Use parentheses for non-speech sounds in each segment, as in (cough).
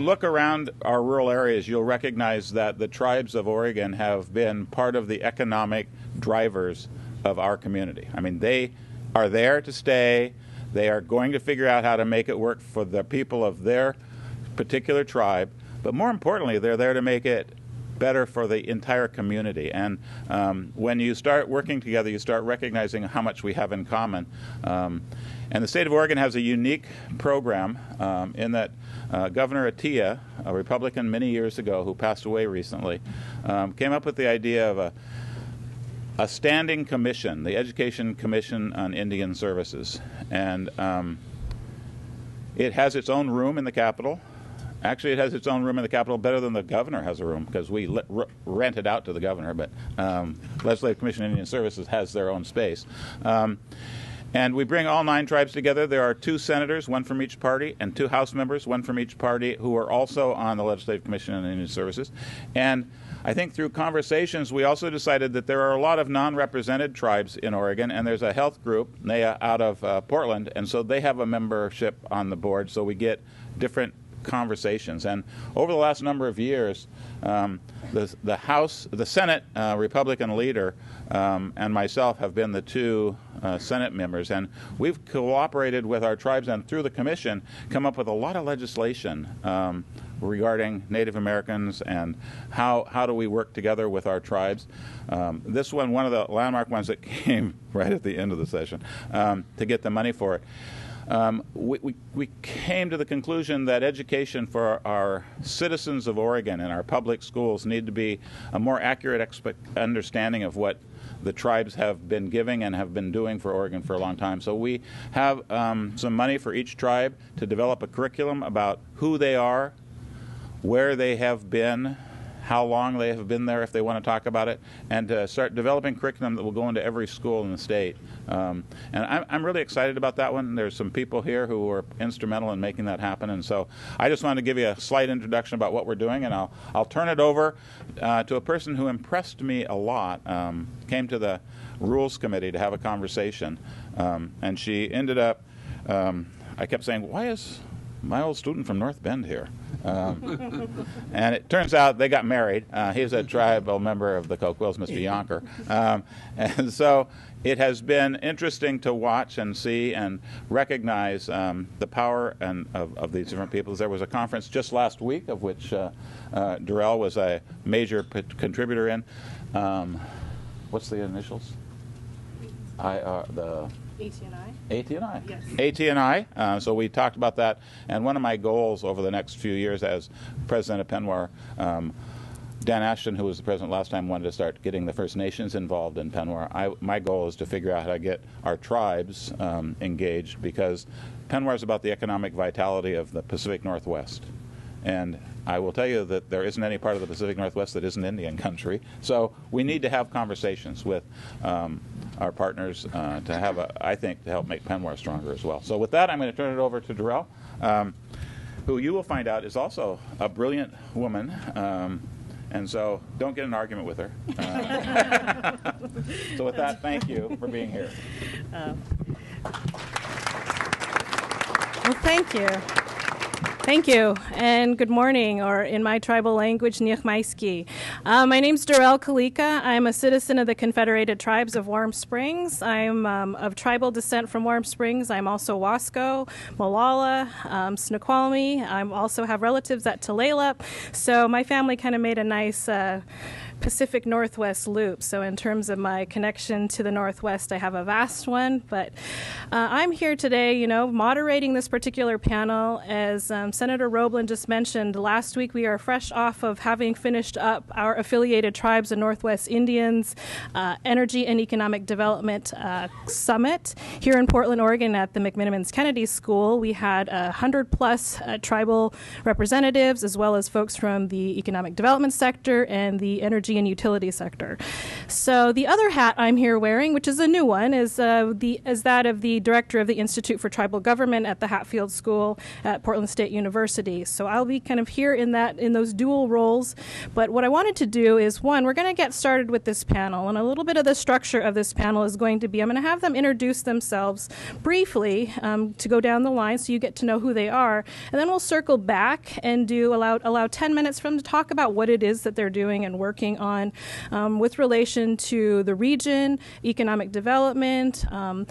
Look around our rural areas, you'll recognize that the tribes of Oregon have been part of the economic drivers of our community. I mean, they are there to stay. They are going to figure out how to make it work for the people of their particular tribe. But more importantly, they're there to make it better for the entire community. And um, when you start working together, you start recognizing how much we have in common. Um, and the state of Oregon has a unique program um, in that uh, Governor Atiyeh, a Republican many years ago who passed away recently, um, came up with the idea of a, a standing commission, the Education Commission on Indian Services. And um, it has its own room in the Capitol. Actually, it has its own room in the Capitol better than the governor has a room because we r- rent it out to the governor. But um, Legislative Commission on Indian Services has their own space. Um, and we bring all nine tribes together. There are two senators, one from each party, and two House members, one from each party, who are also on the Legislative Commission on Indian Services. And I think through conversations, we also decided that there are a lot of non represented tribes in Oregon, and there's a health group, NAEA, out of uh, Portland, and so they have a membership on the board, so we get different conversations. And over the last number of years, um, the, the House, the Senate uh, Republican leader, um, and myself have been the two uh, Senate members, and we've cooperated with our tribes and through the commission come up with a lot of legislation um, regarding Native Americans and how how do we work together with our tribes. Um, this one, one of the landmark ones that (laughs) came right at the end of the session um, to get the money for it. Um, we, we, we, came to the conclusion that education for our citizens of Oregon and our public schools need to be a more accurate understanding of what the tribes have been giving and have been doing for Oregon for a long time. So we have um, some money for each tribe to develop a curriculum about who they are, where they have been, how long they have been there if they want to talk about it, and to start developing curriculum that will go into every school in the state. Um, and I'm, I'm, really excited about that one. There's some people here who were instrumental in making that happen, and so I just wanted to give you a slight introduction about what we're doing, and I'll I'll turn it over uh, to a person who impressed me a lot. Um, came to the rules committee to have a conversation, um, and she ended up. Um, I kept saying, "Why is my old student from North Bend here?" Um, (laughs) and it turns out they got married. Uh, he's a tribal member of the Coquilles, Mr. (laughs) Yonker. Um, and so it has been interesting to watch and see and recognize um, the power and of, of, these different peoples. There was a conference just last week of which uh, uh, Darrell was a major p- contributor in. Um, what's the initials? I, uh, the ATNI. ATNI. Yes. ATNI. Uh, so we talked about that, and one of my goals over the next few years as president of PNWER. Um, Dan Ashton, who was the president last time, wanted to start getting the First Nations involved in PNWER. I, my goal is to figure out how to get our tribes um, engaged because PNWER is about the economic vitality of the Pacific Northwest. And I will tell you that there isn't any part of the Pacific Northwest that isn't Indian country. So we need to have conversations with um, our partners uh, to have, a, I think, to help make PNWER stronger as well. So with that, I'm going to turn it over to Darrell, um, who you will find out is also a brilliant woman. Um, and so don't get an argument with her. Uh, (laughs) so with that, thank you for being here. Uh, well, thank you. Thank you, and good morning, or in my tribal language, Niachmaiski. Uh, my name is Darrell Kalika. I'm a citizen of the Confederated Tribes of Warm Springs. I'm um, of tribal descent from Warm Springs. I'm also Wasco, Molalla, um, Snoqualmie. I also have relatives at Tulalip. So my family kind of made a nice uh, Pacific Northwest loop. So, in terms of my connection to the Northwest, I have a vast one. But uh, I'm here today, you know, moderating this particular panel. As um, Senator Roblan just mentioned, last week we are fresh off of having finished up our affiliated tribes and Northwest Indians uh, Energy and Economic Development uh, Summit here in Portland, Oregon at the McMenamins Kennedy School. We had 100 plus uh, tribal representatives as well as folks from the economic development sector and the energy energy and utility sector. So the other hat I'm here wearing, which is a new one, is uh, the is that of the director of the Institute for Tribal Government at the Hatfield School at Portland State University. So I'll be kind of here in that in those dual roles. But what I wanted to do is one, we're going to get started with this panel, and a little bit of the structure of this panel is going to be I'm going to have them introduce themselves briefly um, to go down the line so you get to know who they are, and then we'll circle back and do allow allow 10 minutes for them to talk about what it is that they're doing and working on um, with relation to the region, economic development, um,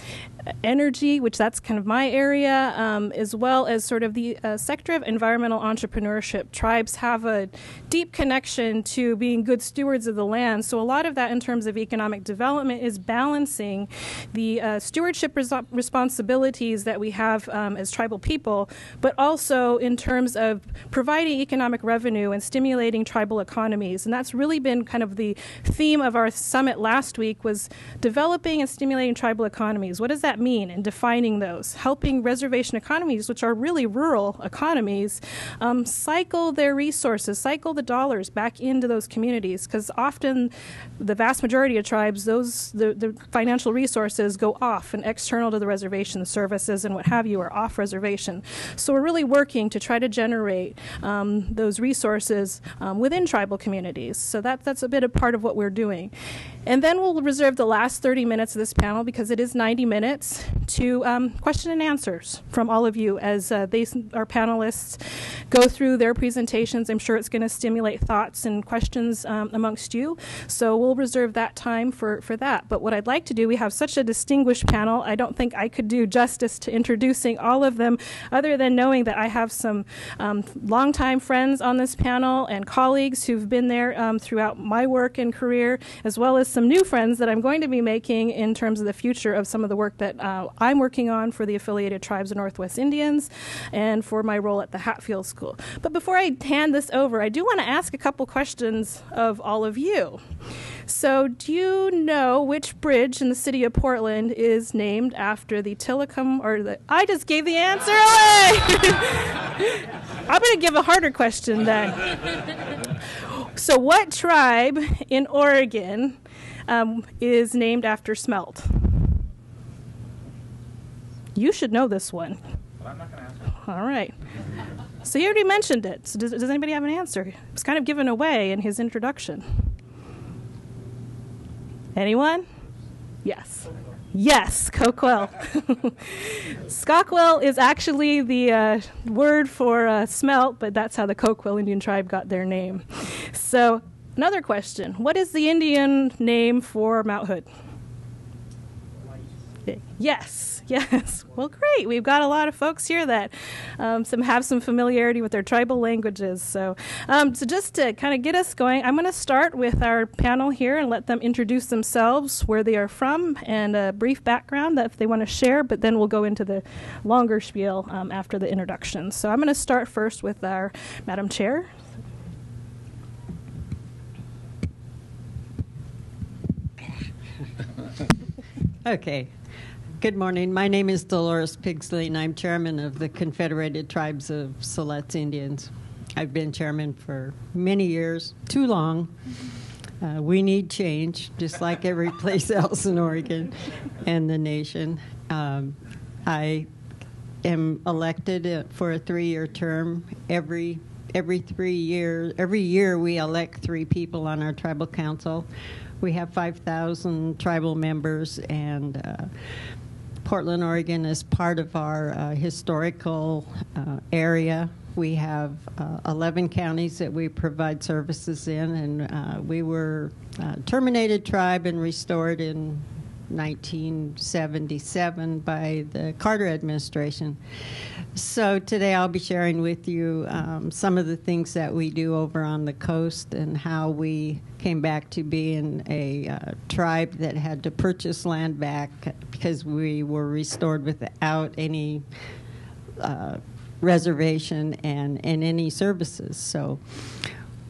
energy, which that's kind of my area, um, as well as sort of the uh, sector of environmental entrepreneurship. Tribes have a deep connection to being good stewards of the land. So a lot of that in terms of economic development is balancing the uh, stewardship res- responsibilities that we have um, as tribal people, but also in terms of providing economic revenue and stimulating tribal economies. And that's really been kind of the theme of our summit last week was developing and stimulating tribal economies. What does that mean in defining those? Helping reservation economies, which are really rural economies, um, cycle their resources, cycle the dollars back into those communities, because often the vast majority of tribes, those the, the financial resources go off and external to the reservation services and what have you are off reservation. So we're really working to try to generate um, those resources um, within tribal communities. So that that's a bit of part of what we're doing. And then we'll reserve the last 30 minutes of this panel because it is 90 minutes to um, question and answers from all of you as uh, they, our panelists, go through their presentations. I'm sure it's going to stimulate thoughts and questions um, amongst you. So we'll reserve that time for, for that. But what I'd like to do, we have such a distinguished panel. I don't think I could do justice to introducing all of them other than knowing that I have some um, longtime friends on this panel and colleagues who've been there um, throughout my work and career, as well as some new friends that I'm going to be making in terms of the future of some of the work that uh, I'm working on for the affiliated tribes of Northwest Indians and for my role at the Hatfield School. But before I hand this over, I do want to ask a couple questions of all of you. So, do you know which bridge in the city of Portland is named after the Tilikum or the I just gave the answer away. (laughs) I'm going to give a harder question then. So, what tribe in Oregon um, is named after smelt? You should know this one. But I'm not going to answer. All right. So, he already mentioned it. So, does, does anybody have an answer? It was kind of given away in his introduction. Anyone? Yes. Yes, Coquille. Skockwell (laughs) is actually the uh, word for uh, smelt, but that's how the Coquille Indian tribe got their name. So, another question What is the Indian name for Mount Hood? Yes, yes. (laughs) Well, great. We've got a lot of folks here that um, some have some familiarity with their tribal languages. So, um, so just to kind of get us going, I'm going to start with our panel here and let them introduce themselves, where they are from, and a brief background that if they want to share. But then we'll go into the longer spiel um, after the introduction. So, I'm going to start first with our Madam Chair. Okay. Good morning. My name is Dolores Pigsley, and I'm chairman of the Confederated Tribes of Siletz Indians. I've been chairman for many years, too long. Uh, we need change, just like every (laughs) place else in Oregon and the nation. Um, I am elected uh, for a three-year term. Every every three years, every year we elect three people on our tribal council. We have 5,000 tribal members, and uh, Portland, Oregon is part of our uh, historical uh, area. We have uh, 11 counties that we provide services in, and uh, we were uh, terminated tribe and restored in 1977 by the Carter administration. So today I'll be sharing with you um, some of the things that we do over on the coast and how we came back to being a uh, tribe that had to purchase land back because we were restored without any uh, reservation and, and any services. So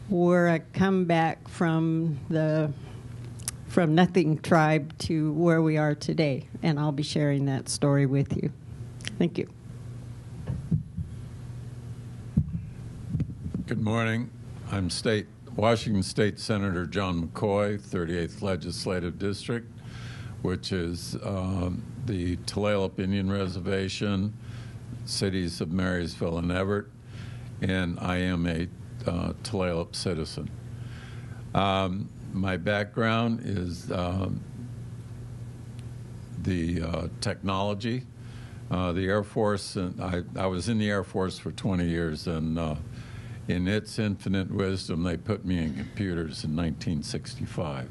we're a comeback from the from nothing tribe to where we are today, and I'll be sharing that story with you. Thank you. Good morning. I'm State Washington State Senator John McCoy, 38th Legislative District, which is um, the Tulalip Indian Reservation, cities of Marysville and Everett. and I am a uh, Tulalip citizen. Um, my background is um, the uh, technology. Uh, the Air Force, and I, I was in the Air Force for 20 years, and uh, in its infinite wisdom, they put me in computers in 1965.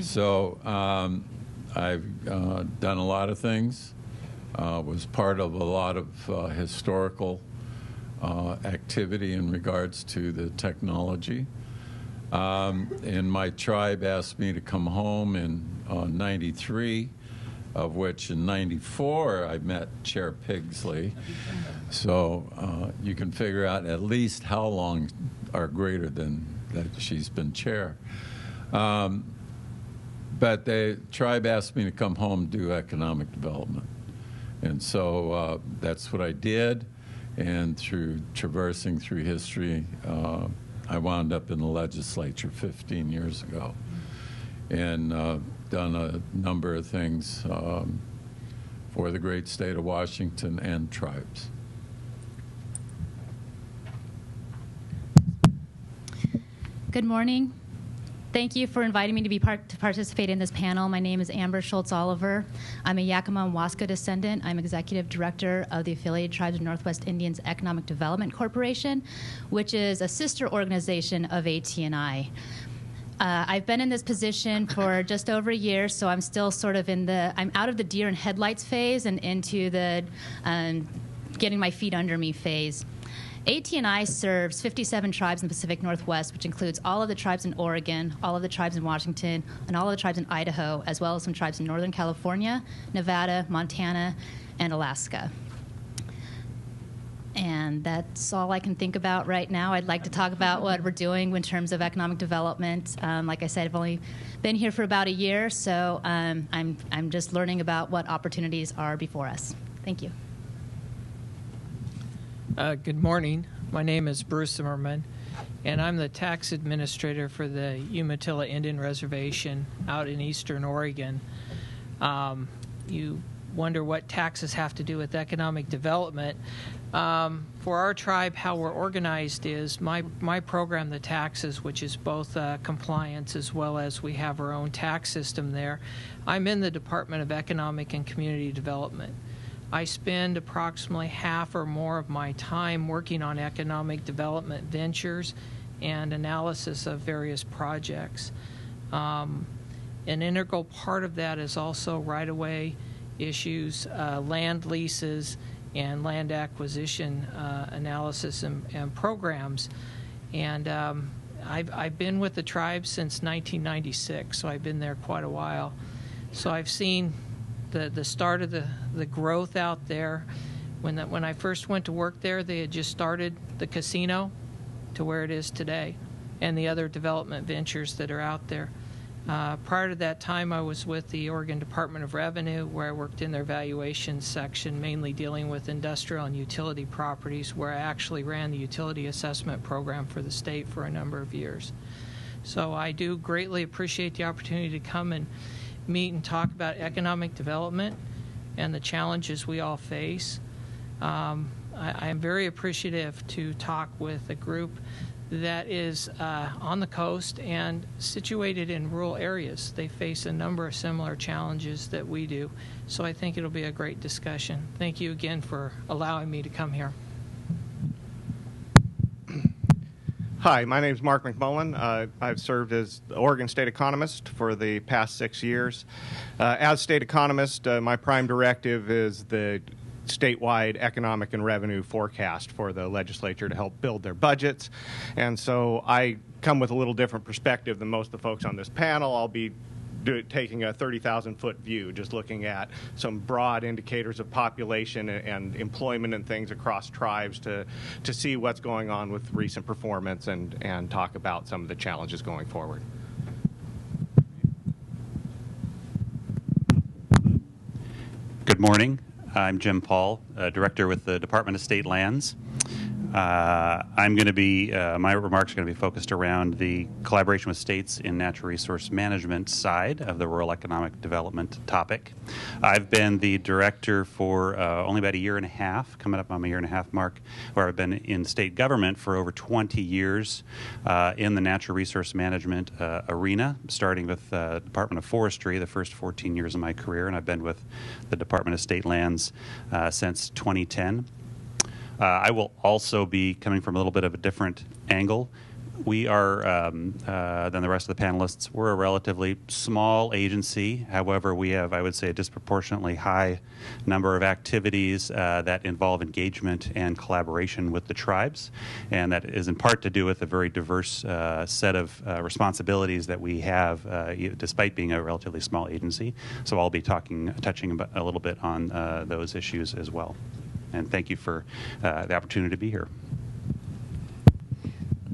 so um, I've uh, done a lot of things, uh, was part of a lot of uh, historical uh, activity in regards to the technology. Um, and my tribe asked me to come home in uh, 93, of which in 94 I met Chair Pigsley. So uh, you can figure out at least how long are greater than that she's been chair. Um, but the tribe asked me to come home do economic development. And so uh, that's what I did. And through traversing through history, uh, I wound up in the legislature 15 years ago and uh, done a number of things um, for the great state of Washington and tribes. Good morning. Thank you for inviting me to be part to participate in this panel. My name is Amber Schultz Oliver. I'm a Yakima and Wasco descendant. I'm executive director of the Affiliated Tribes of Northwest Indians Economic Development Corporation, which is a sister organization of ATNI. Uh, I've been in this position for just over a year, so I'm still sort of in the I'm out of the deer and headlights phase and into the um, getting my feet under me phase. ATNI serves 57 tribes in the Pacific Northwest, which includes all of the tribes in Oregon, all of the tribes in Washington, and all of the tribes in Idaho, as well as some tribes in Northern California, Nevada, Montana, and Alaska. And that's all I can think about right now. I'd like to talk about what we're doing in terms of economic development. Um, like I said, I've only been here for about a year, so um, I'm, I'm just learning about what opportunities are before us. Thank you. Uh, good morning. My name is Bruce Zimmerman, and I'm the tax administrator for the Umatilla Indian Reservation out in eastern Oregon. Um, you wonder what taxes have to do with economic development. Um, for our tribe, how we're organized is my, my program, the taxes, which is both uh, compliance as well as we have our own tax system there. I'm in the Department of Economic and Community Development. I spend approximately half or more of my time working on economic development ventures and analysis of various projects. Um, an integral part of that is also right of way issues, uh, land leases, and land acquisition uh, analysis and, and, programs. And um, I've, I've been with the tribe since 1996, so I've been there quite a while. So I've seen the, the start of the, the growth out there. When, the, when I first went to work there, they had just started the casino to where it is today and the other development ventures that are out there. Uh, prior to that time, I was with the Oregon Department of Revenue, where I worked in their valuation section, mainly dealing with industrial and utility properties, where I actually ran the utility assessment program for the state for a number of years. So I do greatly appreciate the opportunity to come and meet and talk about economic development and the challenges we all face. Um, I, I, am very appreciative to talk with a group that is uh, on the coast and situated in rural areas. They face a number of similar challenges that we do. So I think it'll be a great discussion. Thank you again for allowing me to come here. Hi, my name is Mark McMullen. Uh, I've served as the Oregon State Economist for the past six years. Uh, as State Economist, uh, my prime directive is the statewide economic and revenue forecast for the legislature to help build their budgets. And so I come with a little different perspective than most of the folks on this panel. I'll be do, taking a 30,000 foot view, just looking at some broad indicators of population and, and, employment and things across tribes to, to see what's going on with recent performance and, and talk about some of the challenges going forward. Good morning. I'm Jim Paul, uh, Director with the Department of State Lands. Uh, I'm going to be, uh, my remarks are going to be focused around the collaboration with states in natural resource management side of the rural economic development topic. I've been the director for uh, only about a year and a half, coming up on my year and a half mark, where I've been in state government for over 20 years uh, in the natural resource management uh, arena, starting with uh, Department of Forestry the first 14 years of my career, and I've been with the Department of State Lands since 2010. Uh, I will also be coming from a little bit of a different angle. We are, um, uh, than the rest of the panelists, we're a relatively small agency. However, we have, I would say, a disproportionately high number of activities uh, that involve engagement and collaboration with the tribes. And that is in part to do with a very diverse uh, set of uh, responsibilities that we have, uh, despite being a relatively small agency. So I'll be talking, touching a little bit on uh, those issues as well and thank you for uh, the opportunity to be here.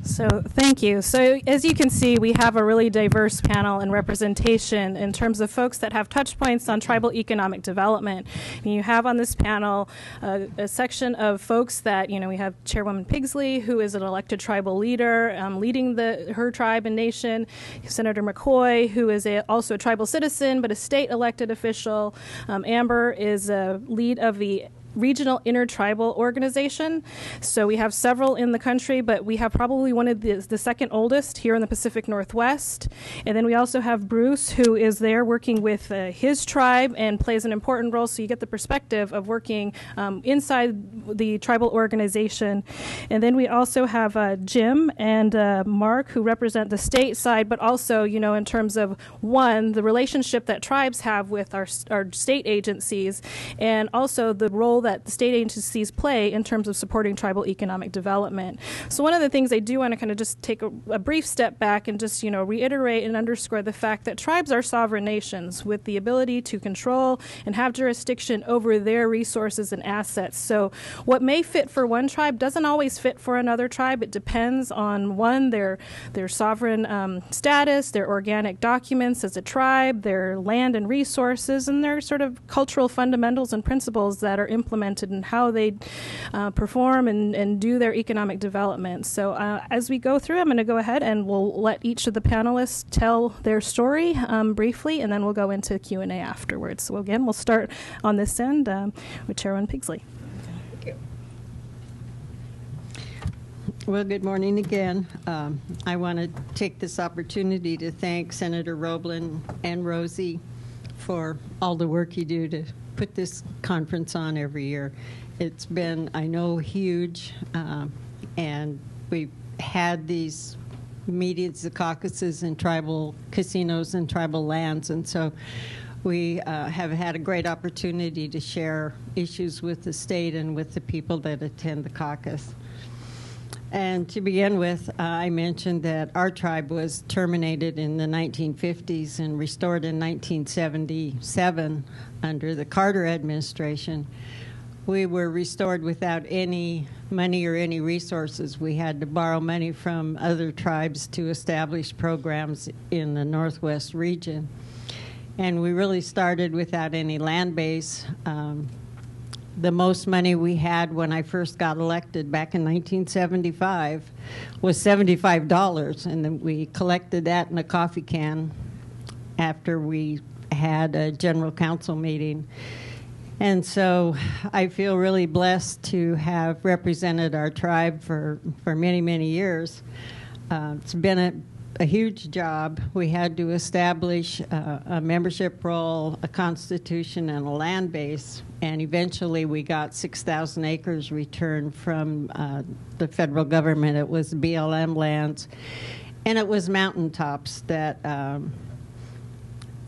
So, thank you. So, as you can see, we have a really diverse panel and representation in terms of folks that have touch points on tribal economic development. And you have on this panel uh, a section of folks that, you know, we have Chairwoman Pigsley, who is an elected tribal leader um, leading the her tribe and nation, Senator McCoy, who is a, also a tribal citizen but a state elected official. Um, Amber is a lead of the regional intertribal organization. So we have several in the country, but we have probably one of the, the second oldest here in the Pacific Northwest. And then we also have Bruce, who is there working with uh, his tribe and plays an important role. So you get the perspective of working um, inside the tribal organization. And then we also have uh, Jim and uh, Mark, who represent the state side, but also, you know, in terms of one, the relationship that tribes have with our, our state agencies, and also the role that that the state agencies play in terms of supporting tribal economic development. So one of the things I do want to kind of just take a, a brief step back and just you know reiterate and underscore the fact that tribes are sovereign nations with the ability to control and have jurisdiction over their resources and assets. So what may fit for one tribe doesn't always fit for another tribe. It depends on one their their sovereign um, status, their organic documents as a tribe, their land and resources, and their sort of cultural fundamentals and principles that are implemented implemented and how they uh, perform and, and do their economic development. So uh, as we go through, I'm going to go ahead and we'll let each of the panelists tell their story um, briefly, and then we'll go into Q&A afterwards. So again, we'll start on this end um, with Chairman Pigsley. Thank you. Well, good morning again. Um, I want to take this opportunity to thank Senator Roblan and Rosie for all the work you do to put this conference on every year. It's been, I know, huge, uh, and we've had these meetings, the caucuses, and tribal casinos and tribal lands, and so we uh, have had a great opportunity to share issues with the state and with the people that attend the caucus. And to begin with, uh, I mentioned that our tribe was terminated in the 1950s and restored in 1977 under the Carter administration. We were restored without any money or any resources. We had to borrow money from other tribes to establish programs in the Northwest region. And we really started without any land base. Um, the most money we had when I first got elected back in 1975 was $75, and then we collected that in a coffee can after we had a general council meeting. And so I feel really blessed to have represented our tribe for, for many, many years. Uh, it's been a a huge job. We had to establish uh, a membership role, a constitution, and a land base. And eventually, we got 6,000 acres returned from uh, the federal government. It was BLM lands, and it was mountaintops that. Um,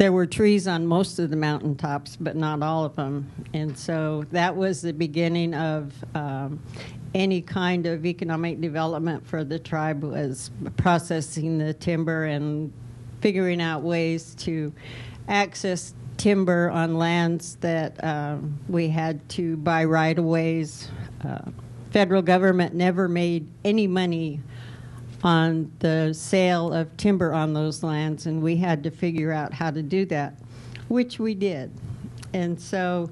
there were trees on most of the mountaintops, but not all of them. And so that was the beginning of um, any kind of economic development for the tribe was processing the timber and figuring out ways to access timber on lands that um, we had to buy right of ways. Uh, federal government never made any money on the sale of timber on those lands, and we had to figure out how to do that, which we did. And so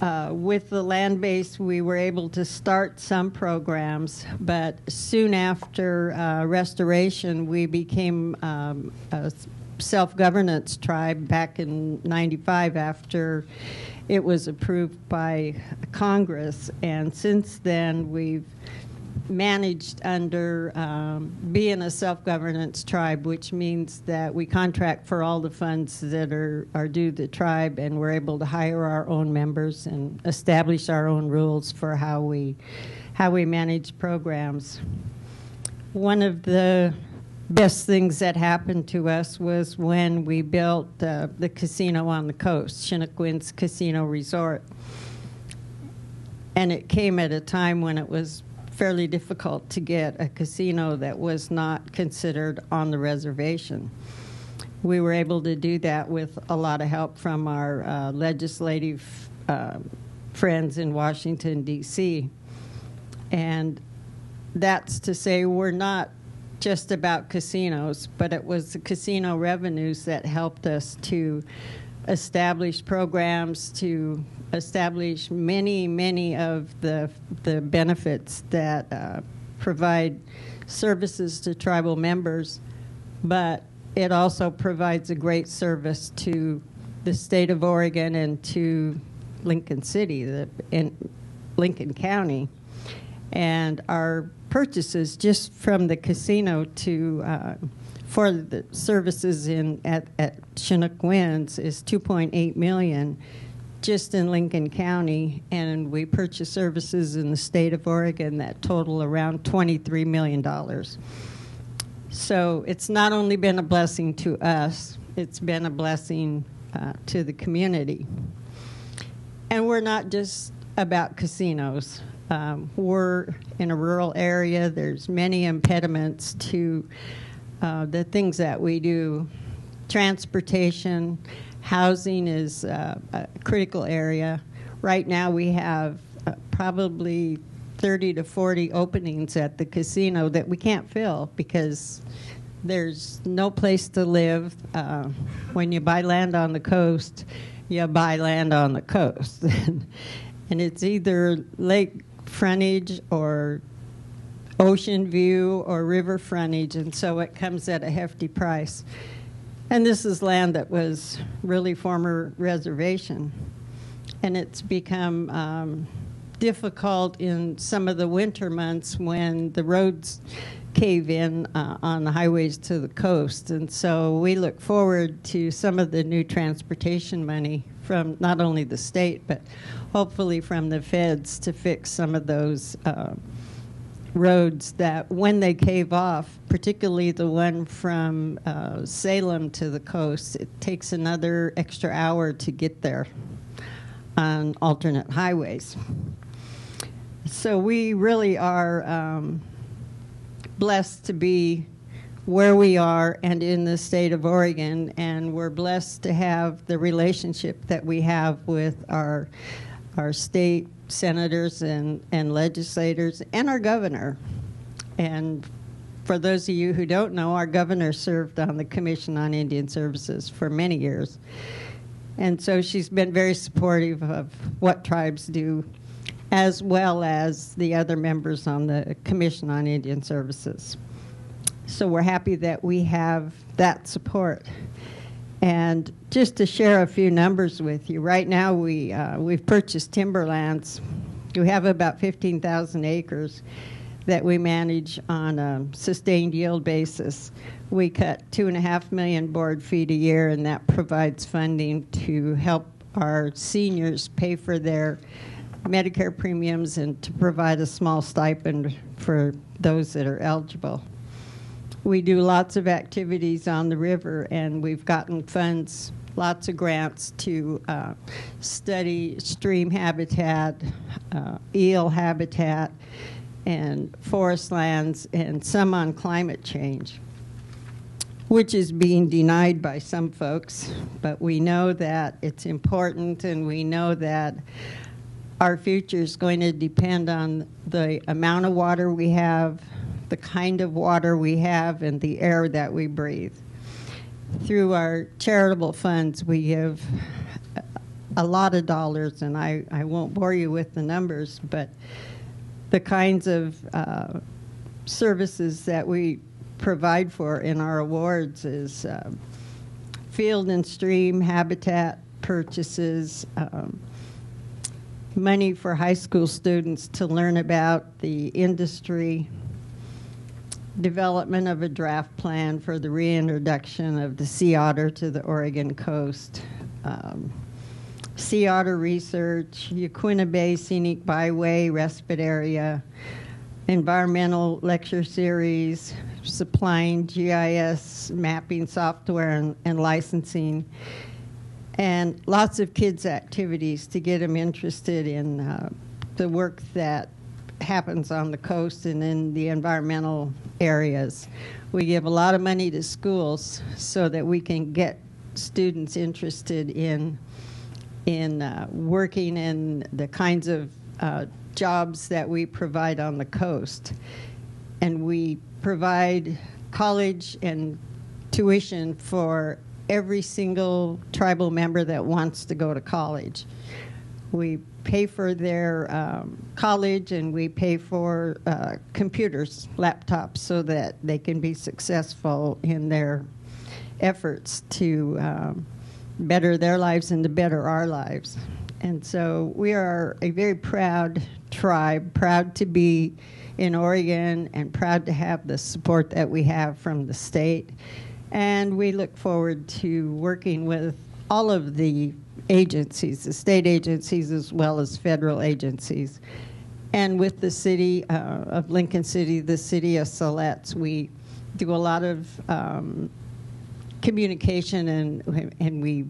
uh, with the land base, we were able to start some programs, but soon after uh, restoration, we became um, a self governance tribe back in 95 after it was approved by Congress. And since then, we've managed under um, being a self-governance tribe, which means that we contract for all the funds that are, are due the tribe, and we're able to hire our own members and establish our own rules for how we how we manage programs. One of the best things that happened to us was when we built uh, the casino on the coast, Chinook Winds Casino Resort. And it came at a time when it was fairly difficult to get a casino that was not considered on the reservation. We were able to do that with a lot of help from our uh, legislative uh, friends in Washington, D.C. And that's to say, we're not just about casinos, but it was the casino revenues that helped us to establish programs to establish many, many of the, the benefits that uh, provide services to tribal members, but it also provides a great service to the state of Oregon and to Lincoln City, the, in Lincoln County. And our purchases just from the casino to uh, for the services in at, at Chinook Winds is 2.8 million just in Lincoln County, and we purchase services in the state of Oregon that total around $23 million. So it's not only been a blessing to us, it's been a blessing uh, to the community. And we're not just about casinos. Um, we're in a rural area. There's many impediments to uh, the things that we do. Transportation, Housing is uh, a critical area. Right now, we have uh, probably 30 to 40 openings at the casino that we can't fill because there's no place to live. Uh, when you buy land on the coast, you buy land on the coast. (laughs) and it's either lake frontage or ocean view or river frontage, and so it comes at a hefty price. And this is land that was really former reservation. And it's become um, difficult in some of the winter months when the roads cave in uh, on the highways to the coast. And so we look forward to some of the new transportation money from not only the state, but hopefully from the feds to fix some of those. Uh, roads that when they cave off, particularly the one from uh, Salem to the coast, it takes another extra hour to get there on alternate highways. So we really are um, blessed to be where we are and in the state of Oregon, and we're blessed to have the relationship that we have with our our state senators and, and legislators and our governor. And for those of you who don't know, our governor served on the Commission on Indian Services for many years. And so she's been very supportive of what tribes do, as well as the other members on the Commission on Indian Services. So we're happy that we have that support. And just to share a few numbers with you, right now we, uh, we've purchased timberlands. We have about 15,000 acres that we manage on a sustained yield basis. We cut two and a half million board feet a year, and that provides funding to help our seniors pay for their Medicare premiums and to provide a small stipend for those that are eligible we do lots of activities on the river, and we've gotten funds, lots of grants to uh, study stream habitat, uh, eel habitat, and forest lands, and some on climate change, which is being denied by some folks. But we know that it's important, and we know that our future is going to depend on the amount of water we have, the kind of water we have and the air that we breathe. Through our charitable funds, we have a lot of dollars, and I, I won't bore you with the numbers, but the kinds of uh, services that we provide for in our awards is uh, field and stream habitat purchases, um, money for high school students to learn about the industry, development of a draft plan for the reintroduction of the sea otter to the Oregon coast, um, sea otter research, Yaquina Bay Scenic Byway Respite Area, environmental lecture series, supplying GIS mapping software and, and licensing, and lots of kids' activities to get them interested in uh, the work that happens on the coast and in the environmental areas. We give a lot of money to schools so that we can get students interested in in uh, working in the kinds of uh, jobs that we provide on the coast. And we provide college and tuition for every single tribal member that wants to go to college. We pay for their um, college and we pay for uh, computers, laptops, so that they can be successful in their efforts to um, better their lives and to better our lives. And so we are a very proud tribe, proud to be in Oregon and proud to have the support that we have from the state. And we look forward to working with all of the agencies, the state agencies as well as federal agencies. And with the city uh, of Lincoln City, the city of Siletz, we do a lot of um, communication and, and we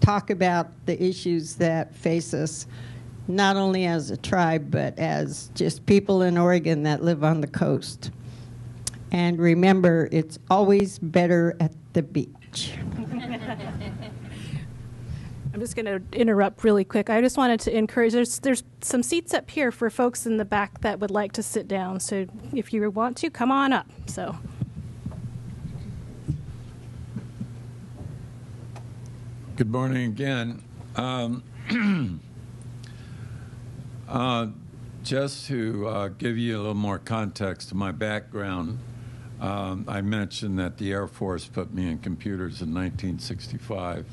talk about the issues that face us not only as a tribe but as just people in Oregon that live on the coast. And remember, it's always better at the beach. (laughs) I'm just going to interrupt really quick. I just wanted to encourage there's there's some seats up here for folks in the back that would like to sit down. So if you want to, come on up. So Good morning again. Um, (clears throat) uh, just to uh, give you a little more context to my background, um, I mentioned that the Air Force put me in computers in 1965,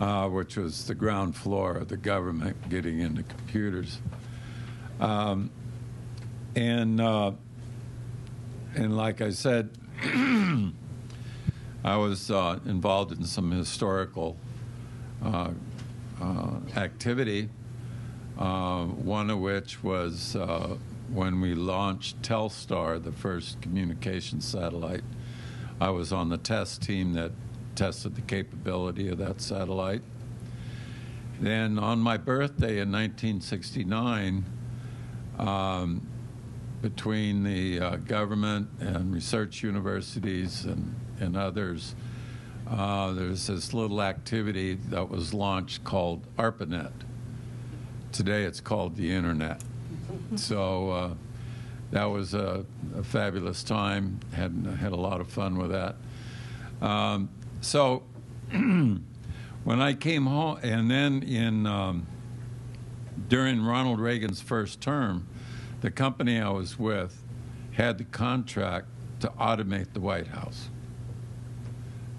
uh, which was the ground floor of the government getting into computers. Um, and uh, and like I said, (clears throat) I was uh, involved in some historical uh, uh, activity, uh, one of which was when we launched Telstar, the first communication satellite. I was on the test team that tested the capability of that satellite. Then on my birthday in 1969, um, between the uh, government and research universities and, and others, uh, there's this little activity that was launched called ARPANET. Today it's called the Internet. so uh, that was a, a, fabulous time. Had had a lot of fun with that. Um, so (clears throat) when I came home, and then in um, during Ronald Reagan's first term, the company I was with had the contract to automate the White House.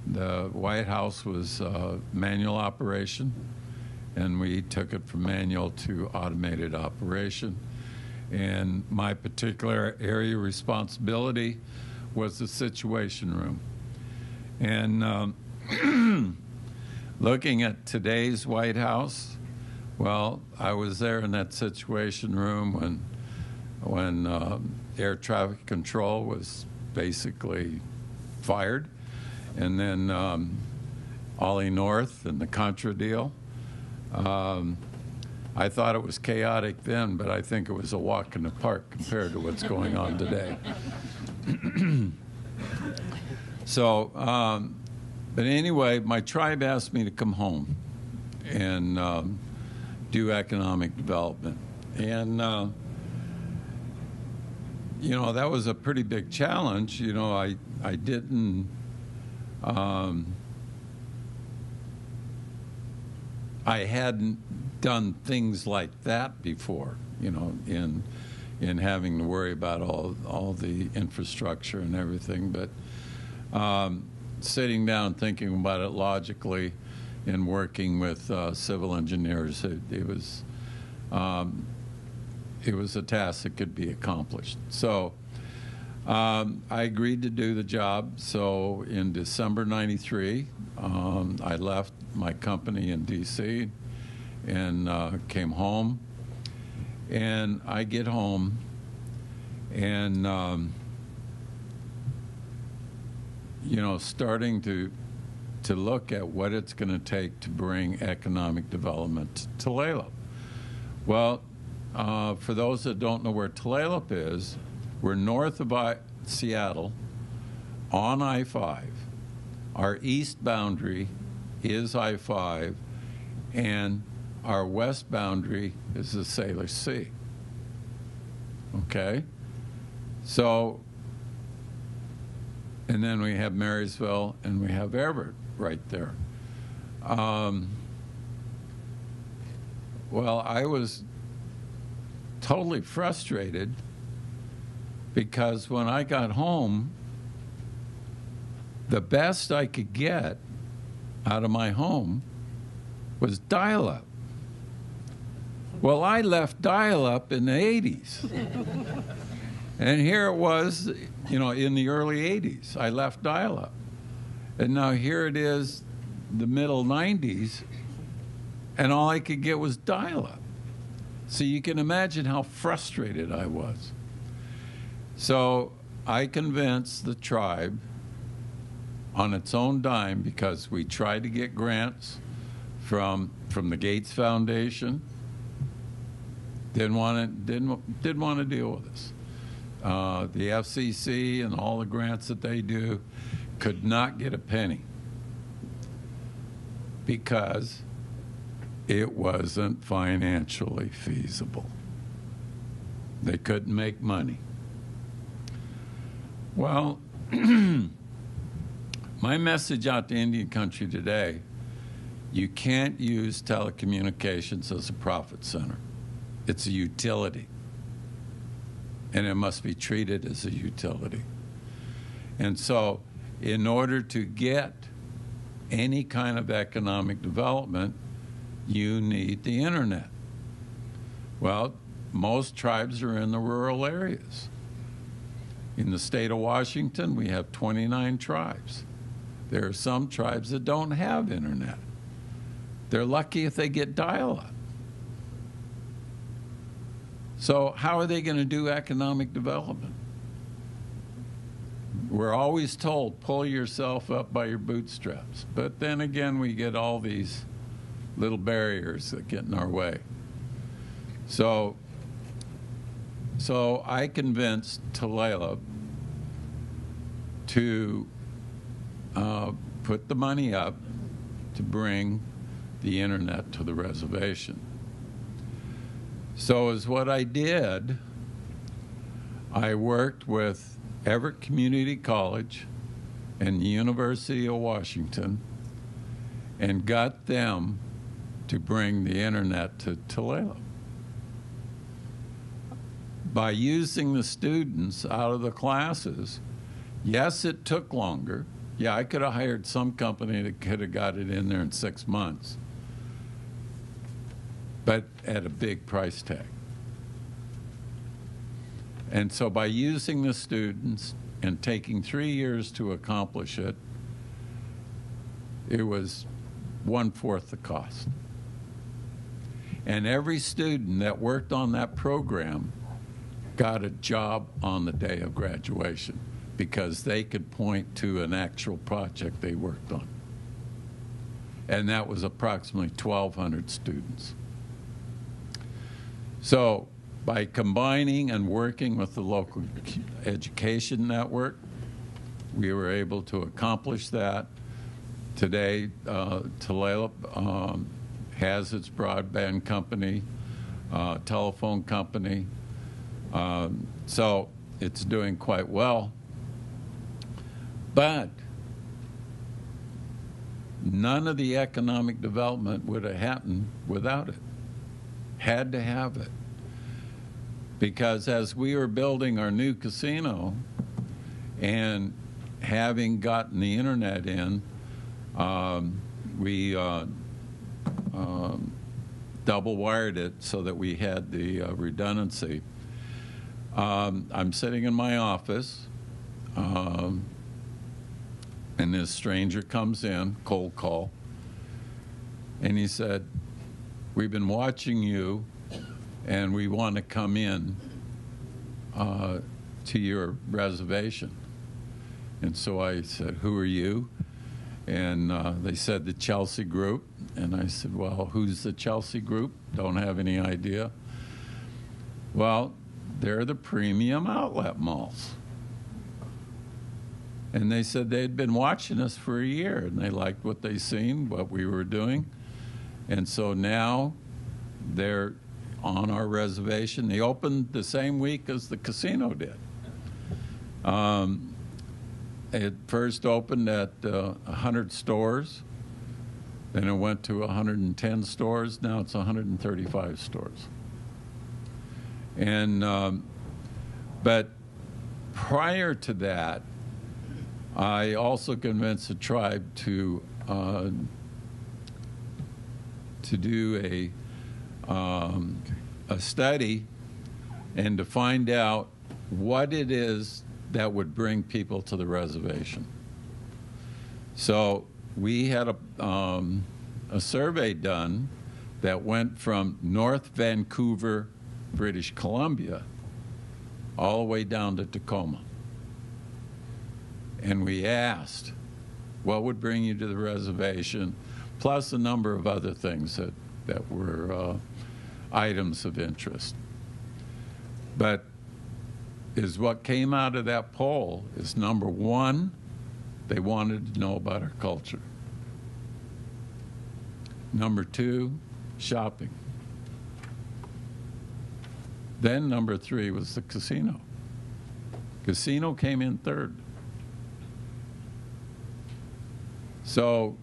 The White House was uh, manual operation, and we took it from manual to automated operation. And my particular area of responsibility was the Situation Room. And um, (clears throat) looking at today's White House, well, I was there in that Situation Room when when uh, air traffic control was basically fired and then um, Ollie North and the Contra deal. Um, I thought it was chaotic then, but I think it was a walk in the park compared to what's going on today. (clears throat) so, um, but anyway, my tribe asked me to come home and um, do economic development. And, uh, you know, that was a pretty big challenge. You know, I, I didn't um, I hadn't done things like that before, you know, in in having to worry about all all the infrastructure and everything. But um, sitting down, thinking about it logically, and working with uh, civil engineers, it, it was um, it was a task that could be accomplished. So. Um, I agreed to do the job. So in December '93, um, I left my company in D.C. and uh, came home. And I get home, and um, you know, starting to to look at what it's going to take to bring economic development to Tulalip. Well, uh, for those that don't know where Tulalip is, we're north of I- Seattle on I 5. Our east boundary is I 5, and our west boundary is the Salish Sea. Okay? So, and then we have Marysville and we have Everett right there. Um, well, I was totally frustrated because when I got home, the best I could get out of my home was dial up. Well, I left dial up in the 80s. (laughs) and here it was, you know, in the early 80s. I left dial up. And now here it is, the middle 90s, and all I could get was dial up. So you can imagine how frustrated I was. So I convinced the tribe on its own dime because we tried to get grants from from the Gates Foundation. Didn't want to didn't didn't want to deal with us. Uh, the FCC and all the grants that they do could not get a penny because it wasn't financially feasible. They couldn't make money. Well, (clears throat) my message out to Indian country today you can't use telecommunications as a profit center, it's a utility. And it must be treated as a utility. And so, in order to get any kind of economic development, you need the internet. Well, most tribes are in the rural areas. In the state of Washington, we have 29 tribes. There are some tribes that don't have internet. They're lucky if they get dial up. So, how are they going to do economic development? We're always told, pull yourself up by your bootstraps. But then again, we get all these little barriers that get in our way. So, so I convinced Tulalip to uh, put the money up to bring the internet to the reservation. So, as what I did, I worked with Everett Community College and the University of Washington and got them to bring the internet to Tulalip. By using the students out of the classes, yes, it took longer. Yeah, I could have hired some company that could have got it in there in six months, but at a big price tag. And so by using the students and taking three years to accomplish it, it was one fourth the cost. And every student that worked on that program got a job on the day of graduation because they could point to an actual project they worked on. And that was approximately 1,200 students. So, by combining and working with the local education network, we were able to accomplish that. Today, uh, Tulalip um, has its broadband company, uh, telephone company. Um, so it's doing quite well. But none of the economic development would have happened without it. Had to have it. Because as we were building our new casino and having gotten the internet in, um, we uh, um, double wired it so that we had the uh, redundancy. Um, I'm sitting in my office, um, and this stranger comes in, cold call, and he said, We've been watching you, and we want to come in uh, to your reservation. And so I said, Who are you? And uh, they said, The Chelsea Group. And I said, Well, who's the Chelsea Group? Don't have any idea. Well, they're the premium outlet malls. And they said they'd been watching us for a year and they liked what they seen, what we were doing. And so now they're on our reservation. They opened the same week as the casino did. Um, it first opened at uh, 100 stores, then it went to 110 stores, now it's 135 stores. And, um, but prior to that, I also convinced the tribe to uh, to do a um, a study and to find out what it is that would bring people to the reservation. So we had a um, a survey done that went from North Vancouver, British Columbia, all the way down to Tacoma. And we asked, what would bring you to the reservation, plus a number of other things that, that were uh, items of interest. But is what came out of that poll is number one, they wanted to know about our culture. Number two, shopping. Then number three was the casino. Casino came in third. So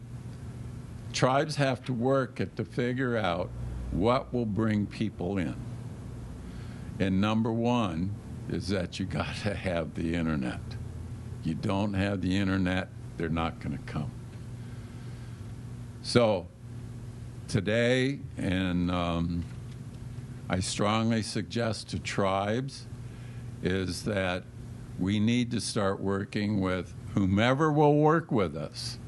tribes have to work at to figure out what will bring people in. And number one is that you got to have the internet. You don't have the internet, they're not going to come. So today, and um, I strongly suggest to tribes, is that we need to start working with whomever will work with us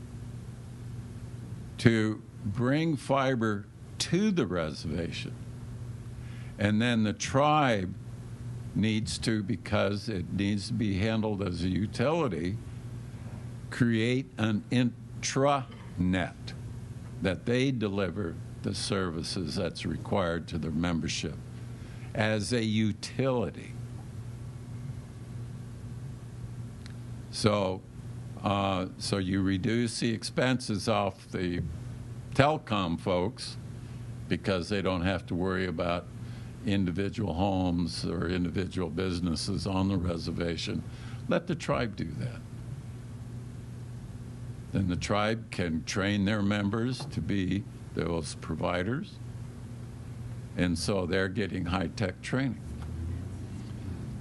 to bring fiber to the reservation. And then the tribe needs to, because it needs to be handled as a utility, create an intranet that they deliver the services that's required to their membership as a utility. So, uh, so you reduce the expenses off the telecom folks because they don't have to worry about individual homes or individual businesses on the reservation. Let the tribe do that. Then the tribe can train their members to be those providers. And so they're getting high tech training.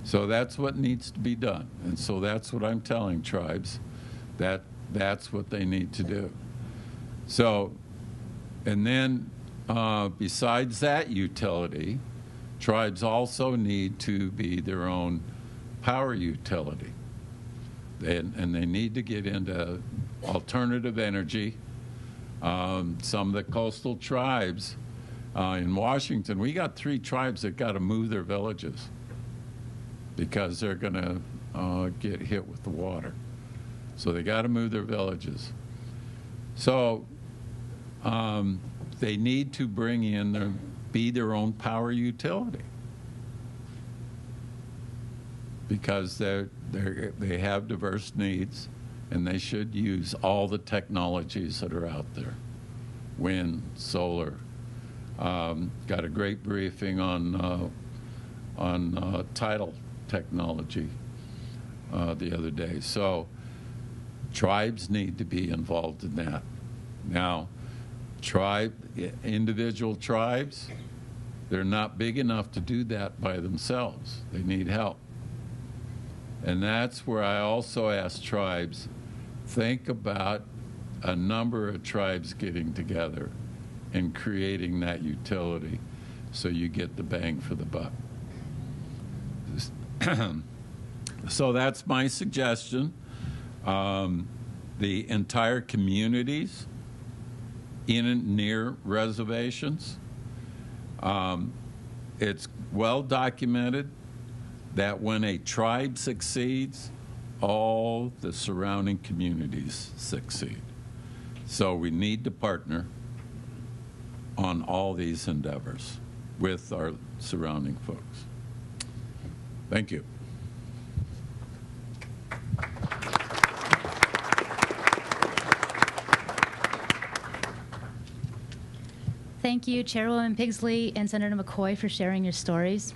So that's what needs to be done. And so that's what I'm telling tribes that that's what they need to do. So, and then uh, besides that utility, tribes also need to be their own power utility. and, and they need to get into alternative energy. Um, some of the coastal tribes uh, in Washington, we got three tribes that got to move their villages because they're going to uh, get hit with the water. So they got to move their villages. So um, they need to bring in their, be their own power utility because they're, they're, they have diverse needs and they should use all the technologies that are out there wind, solar. Um, got a great briefing on, uh, on uh, tidal technology uh, the other day. So tribes need to be involved in that. Now, tribe, individual tribes, they're not big enough to do that by themselves. They need help. And that's where I also ask tribes think about a number of tribes getting together and creating that utility so you get the bang for the buck. (clears throat) so that's my suggestion. Um, the entire communities in and near reservations. Um, it's well documented that when a tribe succeeds, all the surrounding communities succeed. So we need to partner on all these endeavors with our surrounding folks. Thank you. Thank you, Chairwoman Pigsley and Senator McCoy, for sharing your stories.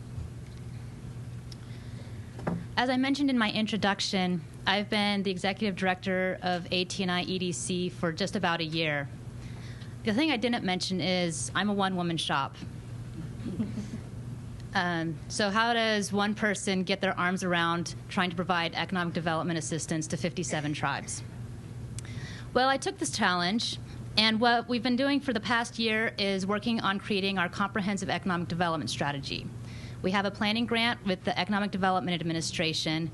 As I mentioned in my introduction, I've been the executive director of ATNI EDC for just about a year. The thing I didn't mention is I'm a one-woman shop. (laughs) um, so how does one person get their arms around trying to provide economic development assistance to 57 tribes? Well, I took this challenge and what we've been doing for the past year is working on creating our comprehensive economic development strategy. We have a planning grant with the Economic Development Administration,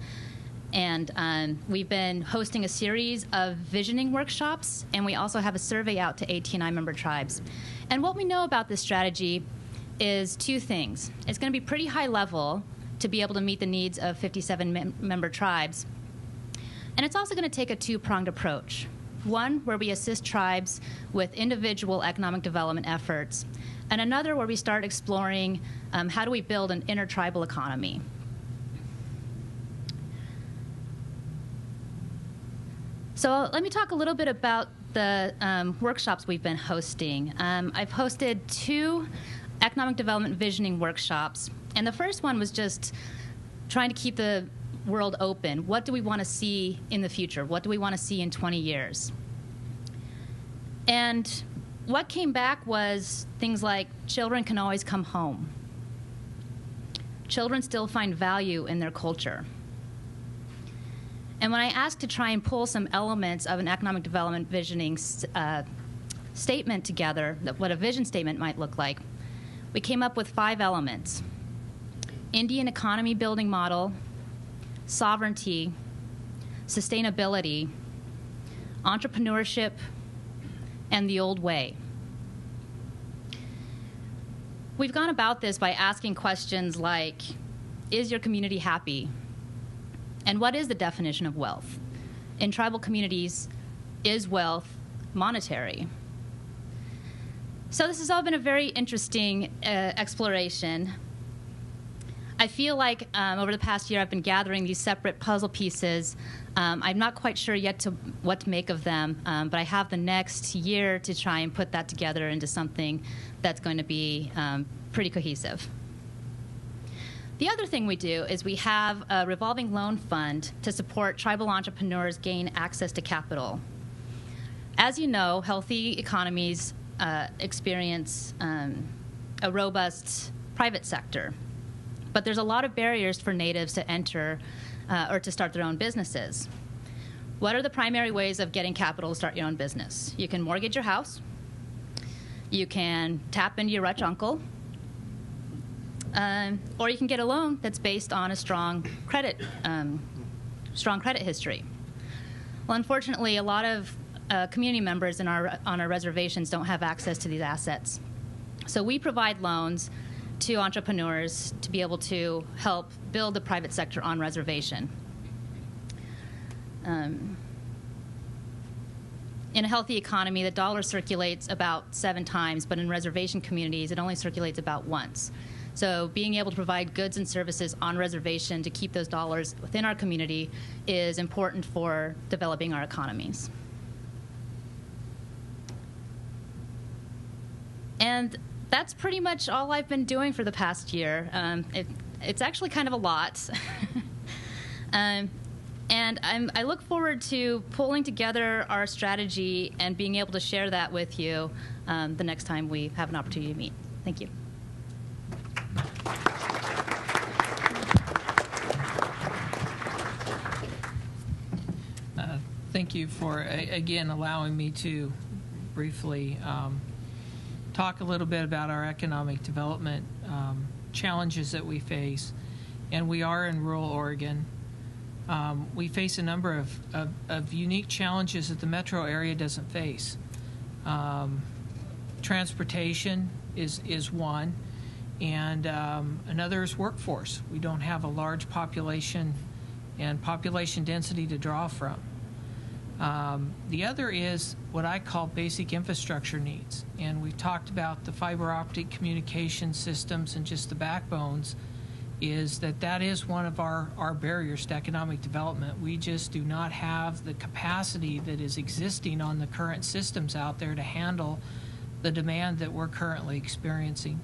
and um, we've been hosting a series of visioning workshops, and we also have a survey out to ATNI member tribes. And what we know about this strategy is two things. It's going to be pretty high level to be able to meet the needs of 57 mem member tribes. And it's also going to take a two pronged approach. One where we assist tribes with individual economic development efforts, and another where we start exploring um, how do we build an intertribal economy. So let me talk a little bit about the um, workshops we've been hosting. Um, I've hosted two economic development visioning workshops, and the first one was just trying to keep the world open. What do we want to see in the future? What do we want to see in 20 years? And what came back was things like children can always come home. Children still find value in their culture. And when I asked to try and pull some elements of an economic development visioning uh, statement together, what a vision statement might look like, we came up with five elements Indian economy building model, sovereignty, sustainability, entrepreneurship, and the old way. We've gone about this by asking questions like Is your community happy? And what is the definition of wealth? In tribal communities, is wealth monetary? So, this has all been a very interesting uh, exploration I feel like um, over the past year I've been gathering these separate puzzle pieces. Um, I'm not quite sure yet to what to make of them, um, but I have the next year to try and put that together into something that's going to be um, pretty cohesive. The other thing we do is we have a revolving loan fund to support tribal entrepreneurs gain access to capital. As you know, healthy economies uh, experience um, a robust private sector but there's a lot of barriers for natives to enter uh, or to start their own businesses. What are the primary ways of getting capital to start your own business? You can mortgage your house, you can tap into your rich uncle, um, or you can get a loan that's based on a strong credit, um, strong credit history. Well, unfortunately, a lot of uh, community members in our, on our reservations don't have access to these assets. So we provide loans to entrepreneurs to be able to help build the private sector on reservation. Um, in a healthy economy, the dollar circulates about seven times, but in reservation communities, it only circulates about once. So, being able to provide goods and services on reservation to keep those dollars within our community is important for developing our economies. And that's pretty much all I've been doing for the past year. Um, it, it's actually kind of a lot. (laughs) um, And I'm, I look forward to pulling together our strategy and being able to share that with you um, the next time we have an opportunity to meet. Thank you. Uh, Thank you for, again, allowing me to briefly um, talk a little bit about our economic development um, challenges that we face. And we are in rural Oregon. Um, We face a number of, of, of unique challenges that the metro area doesn't face. Um, Transportation is, is one, and um, another is workforce. We don't have a large population and population density to draw from. Um, the other is what I call basic infrastructure needs. And we've talked about the fiber optic communication systems and just the backbones, is that that is one of our, our barriers to economic development. We just do not have the capacity that is existing on the current systems out there to handle the demand that we're currently experiencing.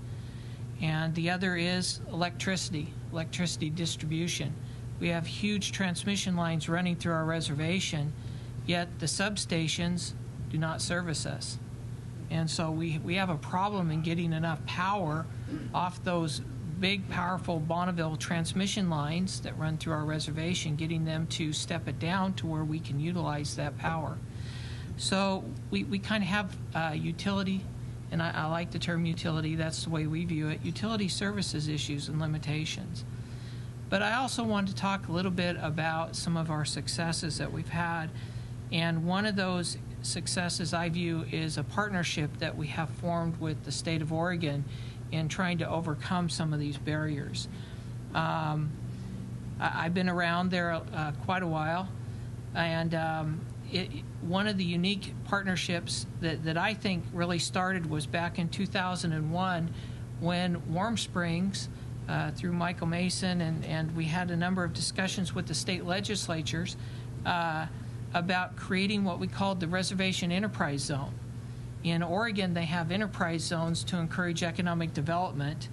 And the other is electricity, electricity distribution. We have huge transmission lines running through our reservation, yet the substations do not service us. And so we, we have a problem in getting enough power off those big, powerful Bonneville transmission lines that run through our reservation, getting them to step it down to where we can utilize that power. So we, we kind of have uh, utility, and I, I like the term utility, that's the way we view it, utility services issues and limitations. But I also want to talk a little bit about some of our successes that we've had. And one of those successes I view is a partnership that we have formed with the state of Oregon in trying to overcome some of these barriers. Um, I, I've been around there uh, quite a while, and um, it, one of the unique partnerships that, that I think really started was back in 2001 when Warm Springs, uh, through Michael Mason, and, and we had a number of discussions with the state legislatures uh, about creating what we called the Reservation Enterprise Zone. In Oregon, they have enterprise zones to encourage economic development.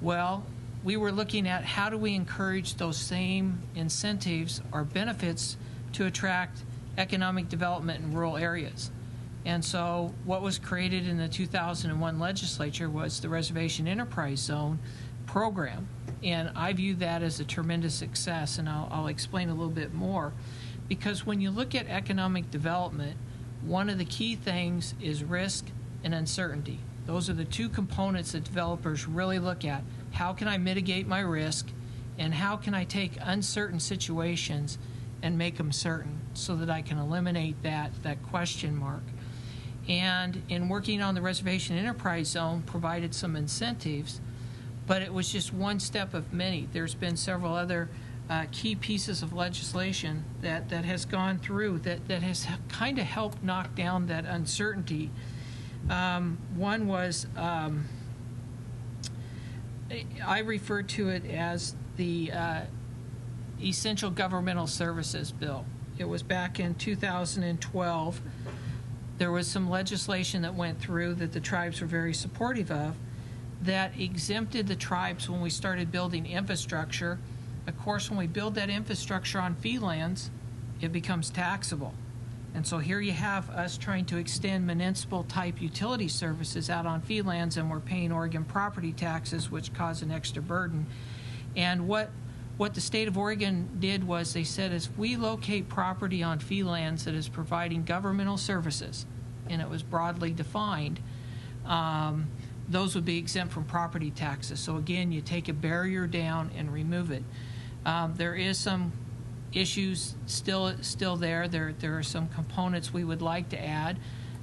Well, we were looking at how do we encourage those same incentives or benefits to attract economic development in rural areas. And so, what was created in the 2001 legislature was the Reservation Enterprise Zone program. And I view that as a tremendous success, and I'll, I'll explain a little bit more. Because when you look at economic development, one of the key things is risk and uncertainty. Those are the two components that developers really look at. How can I mitigate my risk, and how can I take uncertain situations and make them certain so that I can eliminate that, that question mark? And in working on the Reservation Enterprise Zone, provided some incentives, but it was just one step of many. There's been several other uh, key pieces of legislation that, that has gone through that, that has kind of helped knock down that uncertainty. Um, one was, um, I refer to it as the uh, Essential Governmental Services Bill. It was back in 2012. There was some legislation that went through that the tribes were very supportive of that exempted the tribes when we started building infrastructure of course, when we build that infrastructure on fee lands, it becomes taxable. And so here you have us trying to extend municipal type utility services out on fee lands, and we're paying Oregon property taxes, which cause an extra burden. And what what the state of Oregon did was they said, if we locate property on fee lands that is providing governmental services, and it was broadly defined, um, those would be exempt from property taxes. So again, you take a barrier down and remove it. Um, there is some issues still still there. There there are some components we would like to add.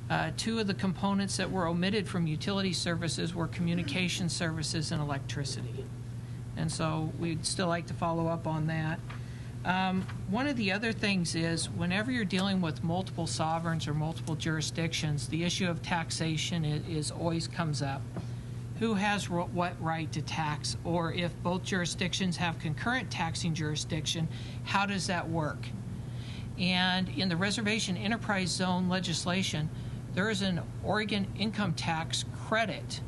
Uh, two of the components that were omitted from utility services were communication services and electricity, and so we'd still like to follow up on that. Um, one of the other things is whenever you're dealing with multiple sovereigns or multiple jurisdictions, the issue of taxation is, is always comes up who has what right to tax, or if both jurisdictions have concurrent taxing jurisdiction, how does that work? And in the reservation enterprise zone legislation, there is an Oregon income tax credit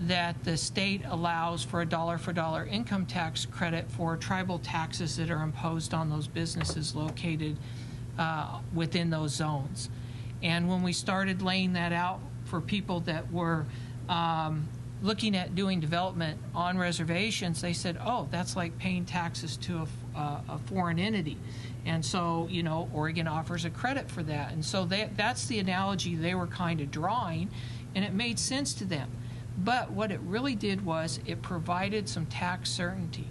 that the state allows for a dollar for dollar income tax credit for tribal taxes that are imposed on those businesses located uh, within those zones. And when we started laying that out for people that were um, looking at doing development on reservations, they said, oh, that's like paying taxes to a, uh, a foreign entity. And so, you know, Oregon offers a credit for that. And so they, that's the analogy they were kind of drawing, and it made sense to them. But what it really did was it provided some tax certainty.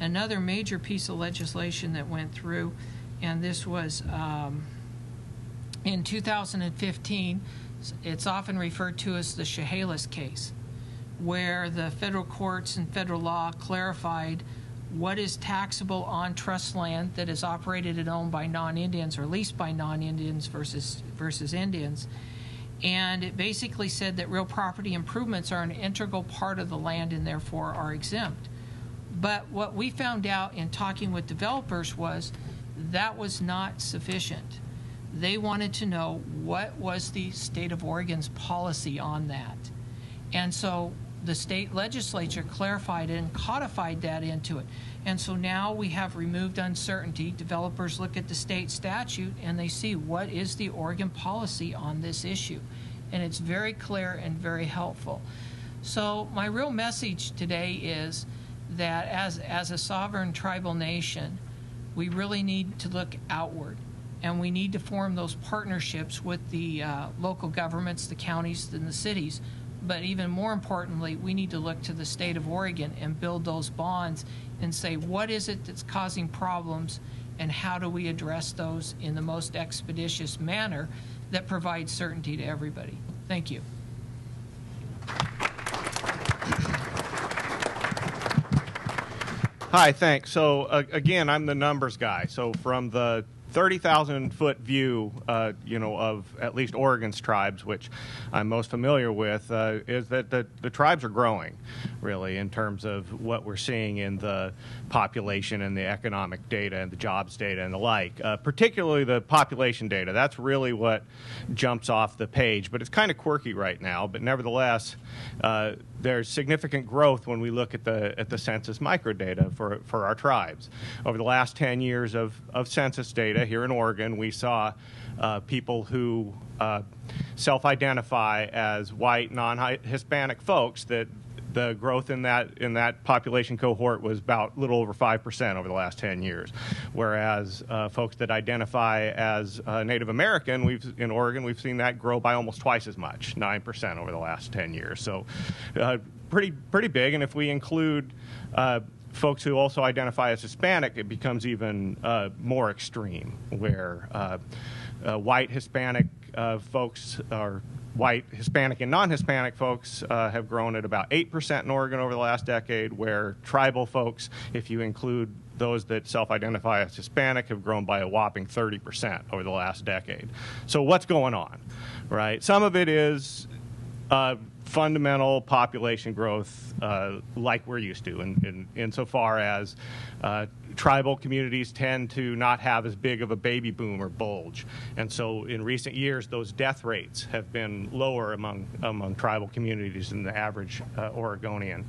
Another major piece of legislation that went through, and this was um, in 2015, it's often referred to as the Chehalis case, where the federal courts and federal law clarified what is taxable on trust land that is operated and owned by non-Indians or leased by non-Indians versus versus Indians. And it basically said that real property improvements are an integral part of the land and therefore are exempt. But what we found out in talking with developers was that was not sufficient. They wanted to know what was the state of Oregon's policy on that. And so the state legislature clarified and codified that into it. And so now we have removed uncertainty. Developers look at the state statute and they see what is the Oregon policy on this issue. And it's very clear and very helpful. So my real message today is that as, as a sovereign tribal nation, we really need to look outward and we need to form those partnerships with the uh, local governments, the counties, and the cities. But even more importantly, we need to look to the state of Oregon and build those bonds and say, what is it that's causing problems and how do we address those in the most expeditious manner that provides certainty to everybody? Thank you. Hi, thanks. So uh, again, I'm the numbers guy. So from the 30,000 foot view, uh, you know, of at least Oregon's tribes, which I'm most familiar with, uh, is that the, the tribes are growing, really, in terms of what we're seeing in the population and the economic data and the jobs data and the like. Uh, particularly the population data. That's really what jumps off the page. But it's kind of quirky right now. But nevertheless, uh, there's significant growth when we look at the at the census microdata for for our tribes. Over the last 10 years of, of census data here in Oregon, we saw uh, people who uh, self-identify as white, non-Hispanic folks that the growth in that in that population cohort was about a little over five percent over the last ten years, whereas uh, folks that identify as uh, Native American, we've in Oregon we've seen that grow by almost twice as much, nine percent over the last ten years. So, uh, pretty pretty big. And if we include uh, folks who also identify as Hispanic, it becomes even uh, more extreme, where uh, white Hispanic folks are white Hispanic and non-Hispanic folks uh, have grown at about 8% in Oregon over the last decade, where tribal folks, if you include those that self-identify as Hispanic, have grown by a whopping 30% over the last decade. So what's going on, right? Some of it is uh, fundamental population growth uh, like we're used to, in, in, insofar as uh, tribal communities tend to not have as big of a baby boom or bulge. And so in recent years, those death rates have been lower among, among tribal communities than the average uh, Oregonian.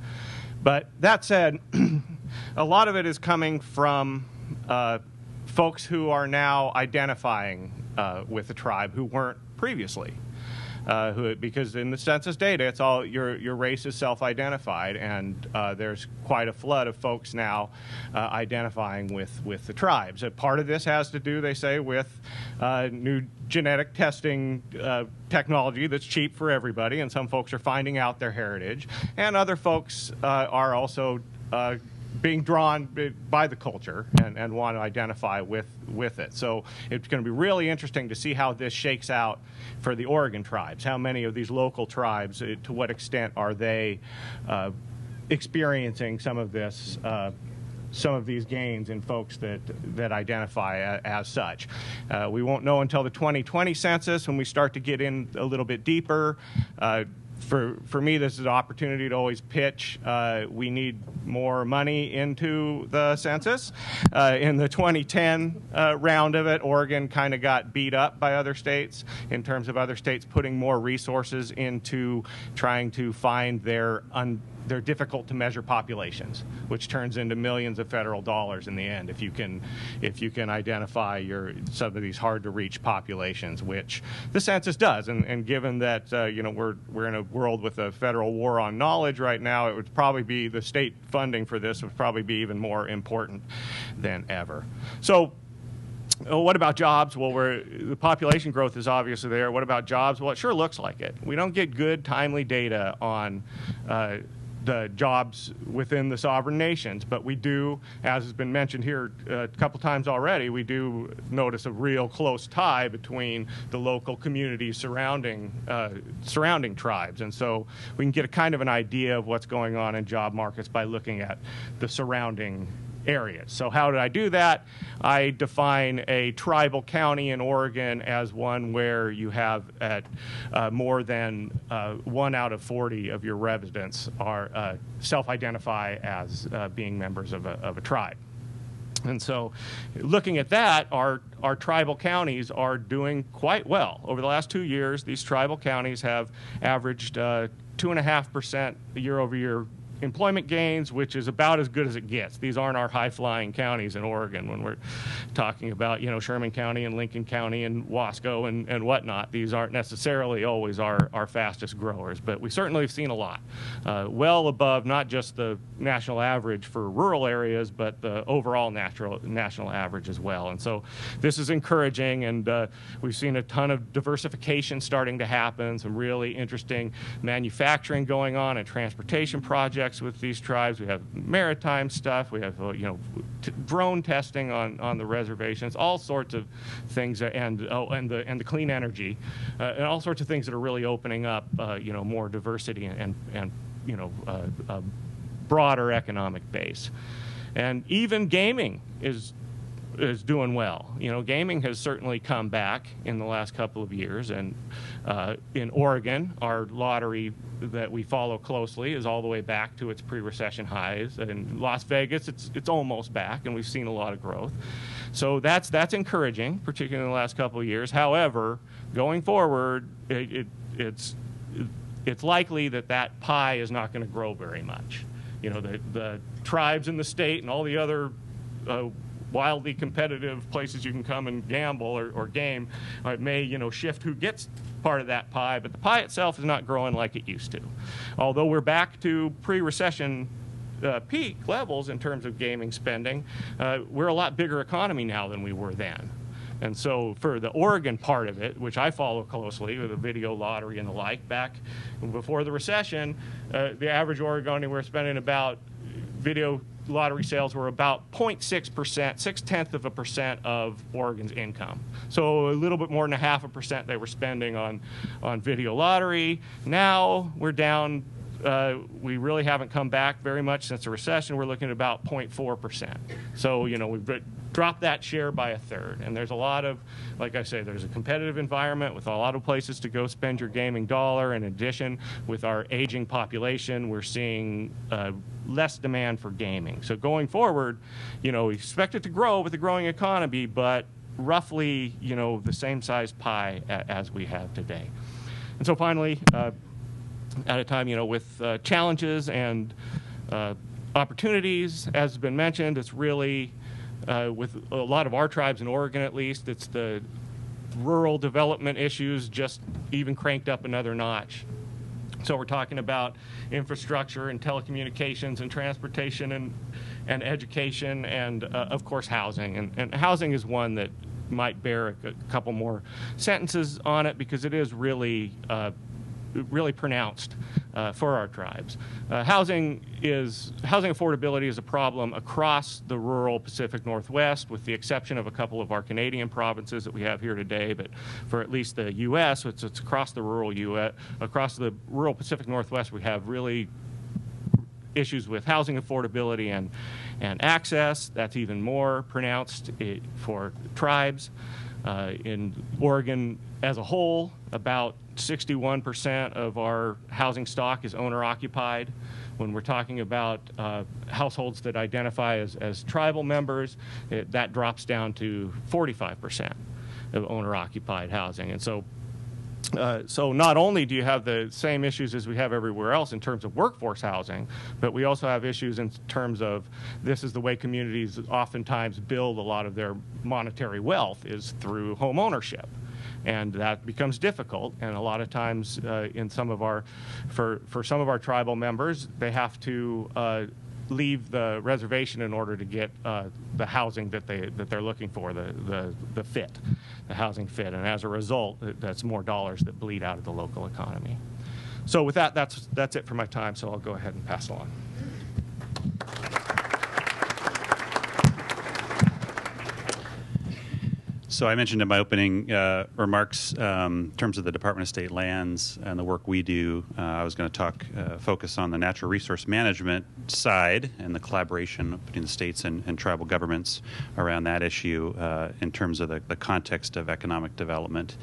But that said, (clears throat) a lot of it is coming from uh, folks who are now identifying uh, with the tribe who weren't previously uh, who, because in the census data, it's all your your race is self-identified, and uh, there's quite a flood of folks now uh, identifying with with the tribes. A part of this has to do, they say, with uh, new genetic testing uh, technology that's cheap for everybody, and some folks are finding out their heritage, and other folks are also being drawn by the culture and, and want to identify with, with it. So it's going to be really interesting to see how this shakes out for the Oregon tribes. How many of these local tribes, uh, to what extent are they uh, experiencing some of this? Uh, some of these gains in folks that that identify as, as such. Uh, we won't know until the 2020 census when we start to get in a little bit deeper. For, for me, this is an opportunity to always pitch. Uh, we need more money into the census. Uh, in the 2010 uh, round of it, Oregon kind of got beat up by other states in terms of other states putting more resources into trying to find their un- they're difficult to measure populations, which turns into millions of federal dollars in the end if you can if you can identify your some of these hard to reach populations, which the census does. And, and given that uh, you know we're we're in a world with a federal war on knowledge right now, it would probably be the state funding for this would probably be even more important than ever. So Oh, what about jobs? Well, we're, the population growth is obviously there. What about jobs? Well, it sure looks like it. We don't get good, timely data on uh, the jobs within the sovereign nations. But we do, as has been mentioned here uh, a couple times already, we do notice a real close tie between the local communities surrounding uh, surrounding tribes, and so we can get a kind of an idea of what's going on in job markets by looking at the surrounding areas. So how did I do that? I define a tribal county in Oregon as one where you have at uh, more than uh, one out of 40 of your residents are uh, self-identify as uh, being members of a, of a tribe. And so, looking at that, our, our tribal counties are doing quite well. Over the last two years, these tribal counties have averaged uh, 2.5% year over year employment gains, which is about as good as it gets. These aren't our high-flying counties in Oregon when we're talking about, you know, Sherman County and Lincoln County and Wasco and, and whatnot. These aren't necessarily always our, our fastest growers, but we certainly have seen a lot. Uh, well above not just the national average for rural areas, but the overall natural, national average as well. And so this is encouraging, and uh, we've seen a ton of diversification starting to happen, some really interesting manufacturing going on and transportation projects with these tribes. We have maritime stuff. We have, uh, you know, t- drone testing on, on the reservations, all sorts of things, uh, and oh, and the and the clean energy, uh, and all sorts of things that are really opening up, uh, you know, more diversity and and, you know, a broader economic base, and even gaming is is doing well. You know, gaming has certainly come back in the last couple of years, and uh, in Oregon, our lottery that we follow closely is all the way back to its pre-recession highs. In Las Vegas, it's it's almost back, and we've seen a lot of growth. So that's that's encouraging, particularly in the last couple of years. However, going forward, it, it, it's it's likely that that pie is not going to grow very much. You know, the the tribes in the state and all the other uh, wildly competitive places you can come and gamble or, or game uh, may you know shift who gets part of that pie but the pie itself is not growing like it used to. Although we're back to pre-recession uh, peak levels in terms of gaming spending uh, we're a lot bigger economy now than we were then. And so for the Oregon part of it, which I follow closely with the video lottery and the like, back before the recession, uh, the average Oregonian were spending about video lottery sales were about 0.6 percent, six tenths of a percent of Oregon's income. So a little bit more than a half a percent they were spending on on video lottery. Now we're down. Uh, we really haven't come back very much since the recession. We're looking at about 0.4 percent. So you know we've dropped that share by a third. And there's a lot of, like I say, there's a competitive environment with a lot of places to go spend your gaming dollar. In addition, with our aging population, we're seeing uh, less demand for gaming. So going forward, you know, we expect it to grow with the growing economy, but roughly, you know, the same size pie a- as we have today. And so finally, uh, at a time, you know, with uh, challenges and uh, opportunities, as has been mentioned, it's really uh, with a lot of our tribes in Oregon, at least, it's the rural development issues just even cranked up another notch. So we're talking about infrastructure and telecommunications and transportation and, and education and, uh, of course, housing. And, and housing is one that might bear a, couple more sentences on it because it is really uh, really pronounced uh, for our tribes. Uh, housing is housing affordability is a problem across the rural Pacific Northwest, with the exception of a couple of our Canadian provinces that we have here today. But for at least the U.S., it's, it's across the rural U.S. across the rural Pacific Northwest, we have really issues with housing affordability and and access. That's even more pronounced eh, for tribes. Uh, in Oregon as a whole, about 61% of our housing stock is owner occupied. When we're talking about uh, households that identify as, as tribal members, it, that drops down to 45% of owner occupied housing. And so uh, so not only do you have the same issues as we have everywhere else in terms of workforce housing, but we also have issues in terms of this is the way communities oftentimes build a lot of their monetary wealth is through home ownership and that becomes difficult. And a lot of times, uh, in some of our, for for some of our tribal members, they have to uh, leave the reservation in order to get uh, the housing that they that they're looking for, the the the fit, the housing fit. And as a result, that's more dollars that bleed out of the local economy. So with that, that's that's it for my time. So I'll go ahead and pass along. So I mentioned in my opening uh, remarks, um, in terms of the Department of State lands and the work we do, uh, I was going to talk, uh, focus on the natural resource management side and the collaboration between the states and, and tribal governments around that issue uh, in terms of the, the, context of economic development.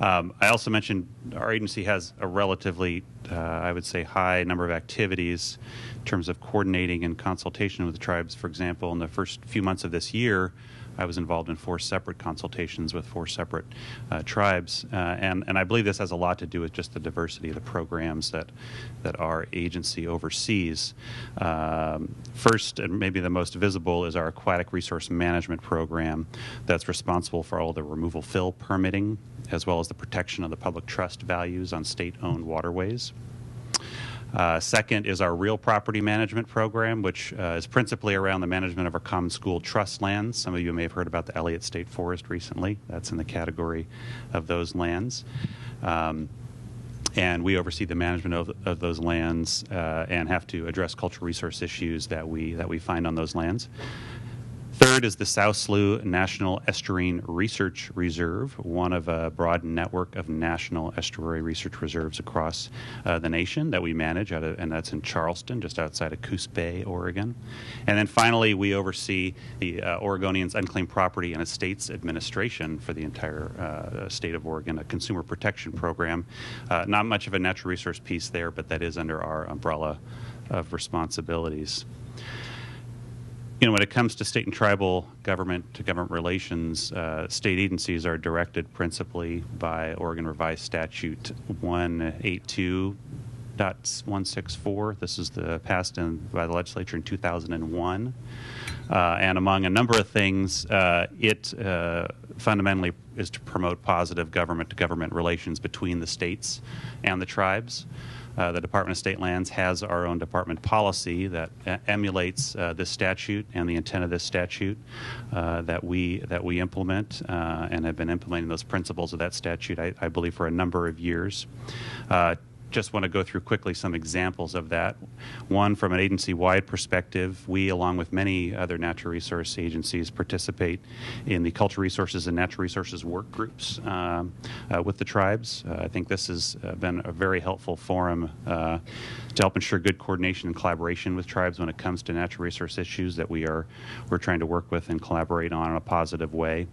Um, I also mentioned our agency has a relatively, uh, I would say, high number of activities in terms of coordinating and consultation with the tribes. For example, in the first few months of this year, I was involved in four separate consultations with four separate uh, tribes, uh, and and I believe this has a lot to do with just the diversity of the programs that that our agency oversees. Um, first, and maybe the most visible, is our aquatic resource management program, that's responsible for all the removal fill permitting as well as the protection of the public trust values on state-owned waterways. Uh, second is our real property management program, which uh, is principally around the management of our common school trust lands. Some of you may have heard about the Elliott State Forest recently. That's in the category of those lands. Um, and we oversee the management of, of those lands uh, and have to address cultural resource issues that we that we find on those lands. Third is the South Slough National Estuarine Research Reserve, one of a broad network of national estuary research reserves across uh, the nation that we manage, of, and that's in Charleston, just outside of Coos Bay, Oregon. And then finally, we oversee the uh, Oregonians Unclaimed Property and Estates Administration for the entire uh, state of Oregon, a consumer protection program. Uh, not much of a natural resource piece there, but that is under our umbrella of responsibilities you know, when it comes to state and tribal government to government relations, uh, state agencies are directed principally by Oregon Revised Statute 182.164. This is the passed in, by the legislature in 2001. Uh, and among a number of things, uh, it uh, fundamentally is to promote positive government to government relations between the states and the tribes. Uh, the Department of State Lands has our own department policy that emulates uh, this statute and the intent of this statute uh, that we that we implement uh, and have been implementing those principles of that statute, I, I believe, for a number of years. Just want to go through quickly some examples of that. One, from an agency wide perspective, we, along with many other natural resource agencies, participate in the cultural resources and natural resources work groups uh, uh, with the tribes. Uh, I think this has uh, been a very helpful forum uh, to help ensure good coordination and collaboration with tribes when it comes to natural resource issues that we are we're trying to work with and collaborate on in a positive way.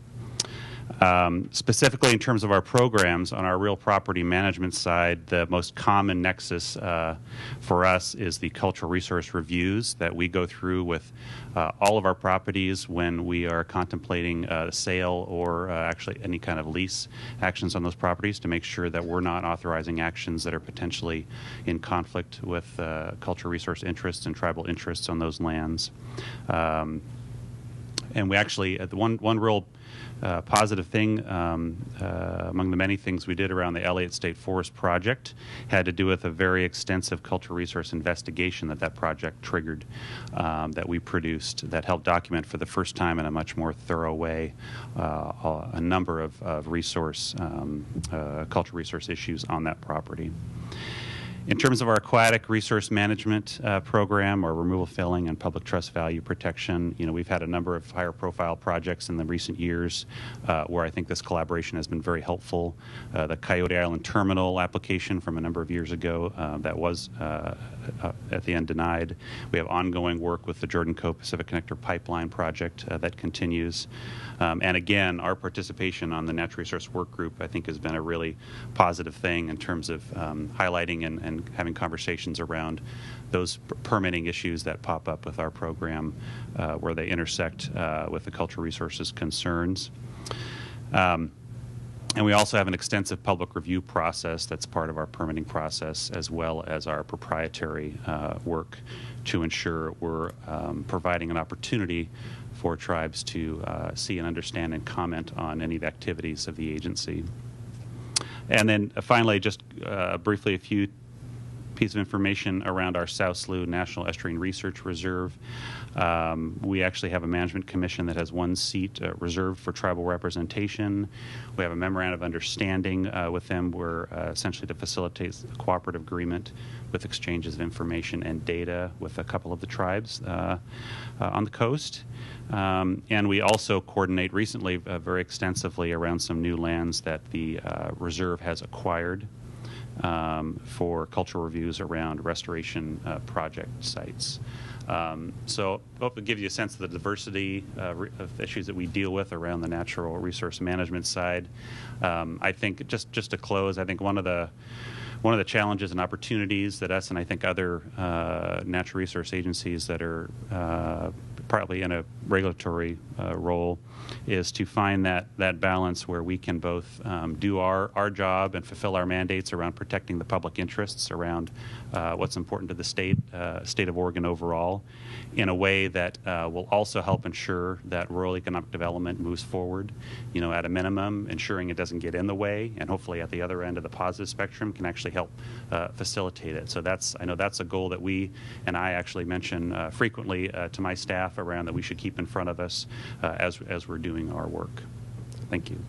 Um, specifically, in terms of our programs on our real property management side, the most common nexus uh, for us is the cultural resource reviews that we go through with uh, all of our properties when we are contemplating a sale or uh, actually any kind of lease actions on those properties to make sure that we're not authorizing actions that are potentially in conflict with uh, cultural resource interests and tribal interests on those lands. Um, and we actually, uh, the one, one real uh, positive thing um, uh, among the many things we did around the Elliott State Forest project had to do with a very extensive cultural resource investigation that that project triggered um, that we produced that helped document for the first time in a much more thorough way uh, a number of, of resource um, uh, cultural resource issues on that property. In terms of our aquatic resource management uh, program or removal filling and public trust value protection, you know, we've had a number of higher profile projects in the recent years uh, where I think this collaboration has been very helpful. Uh, the Coyote Island Terminal application from a number of years ago uh, that was uh, uh, at the end denied. We have ongoing work with the Jordan Cove Pacific Connector Pipeline project that continues. Um, and again, our participation on the natural resource work group, I think, has been a really positive thing in terms of um, highlighting and, and, having conversations around those permitting issues that pop up with our program uh, where they intersect uh, with the cultural resources concerns. Um, and we also have an extensive public review process that's part of our permitting process, as well as our proprietary uh, work to ensure we're um, providing an opportunity for tribes to uh, see and understand and comment on any activities of the agency. And then uh, finally, just uh, briefly, a few pieces of information around our South Slough National Estuarine Research Reserve. Um, we actually have a management commission that has one seat uh, reserved for tribal representation. We have a memorandum of understanding uh, with them where uh, essentially to facilitate a cooperative agreement with exchanges of information and data with a couple of the tribes uh, uh, on the coast. Um, and we also coordinate recently uh, very extensively around some new lands that the reserve has acquired um, for cultural reviews around restoration uh, project sites. Um, so hope to give you a sense of the diversity uh, of issues that we deal with around the natural resource management side. Um, I think just just to close, I think one of the one of the challenges and opportunities that us and I think other uh, natural resource agencies that are uh, partly in a regulatory uh, role is to find that that balance where we can both um, do our our job and fulfill our mandates around protecting the public interests around uh, what's important to the state uh, state of Oregon overall, in a way that uh, will also help ensure that rural economic development moves forward. You know, at a minimum, ensuring it doesn't get in the way, and hopefully at the other end of the positive spectrum can actually help uh, facilitate it. So that's I know that's a goal that we and I actually mention uh, frequently uh, to my staff around that we should keep in front of us as as we're doing our work. Thank you.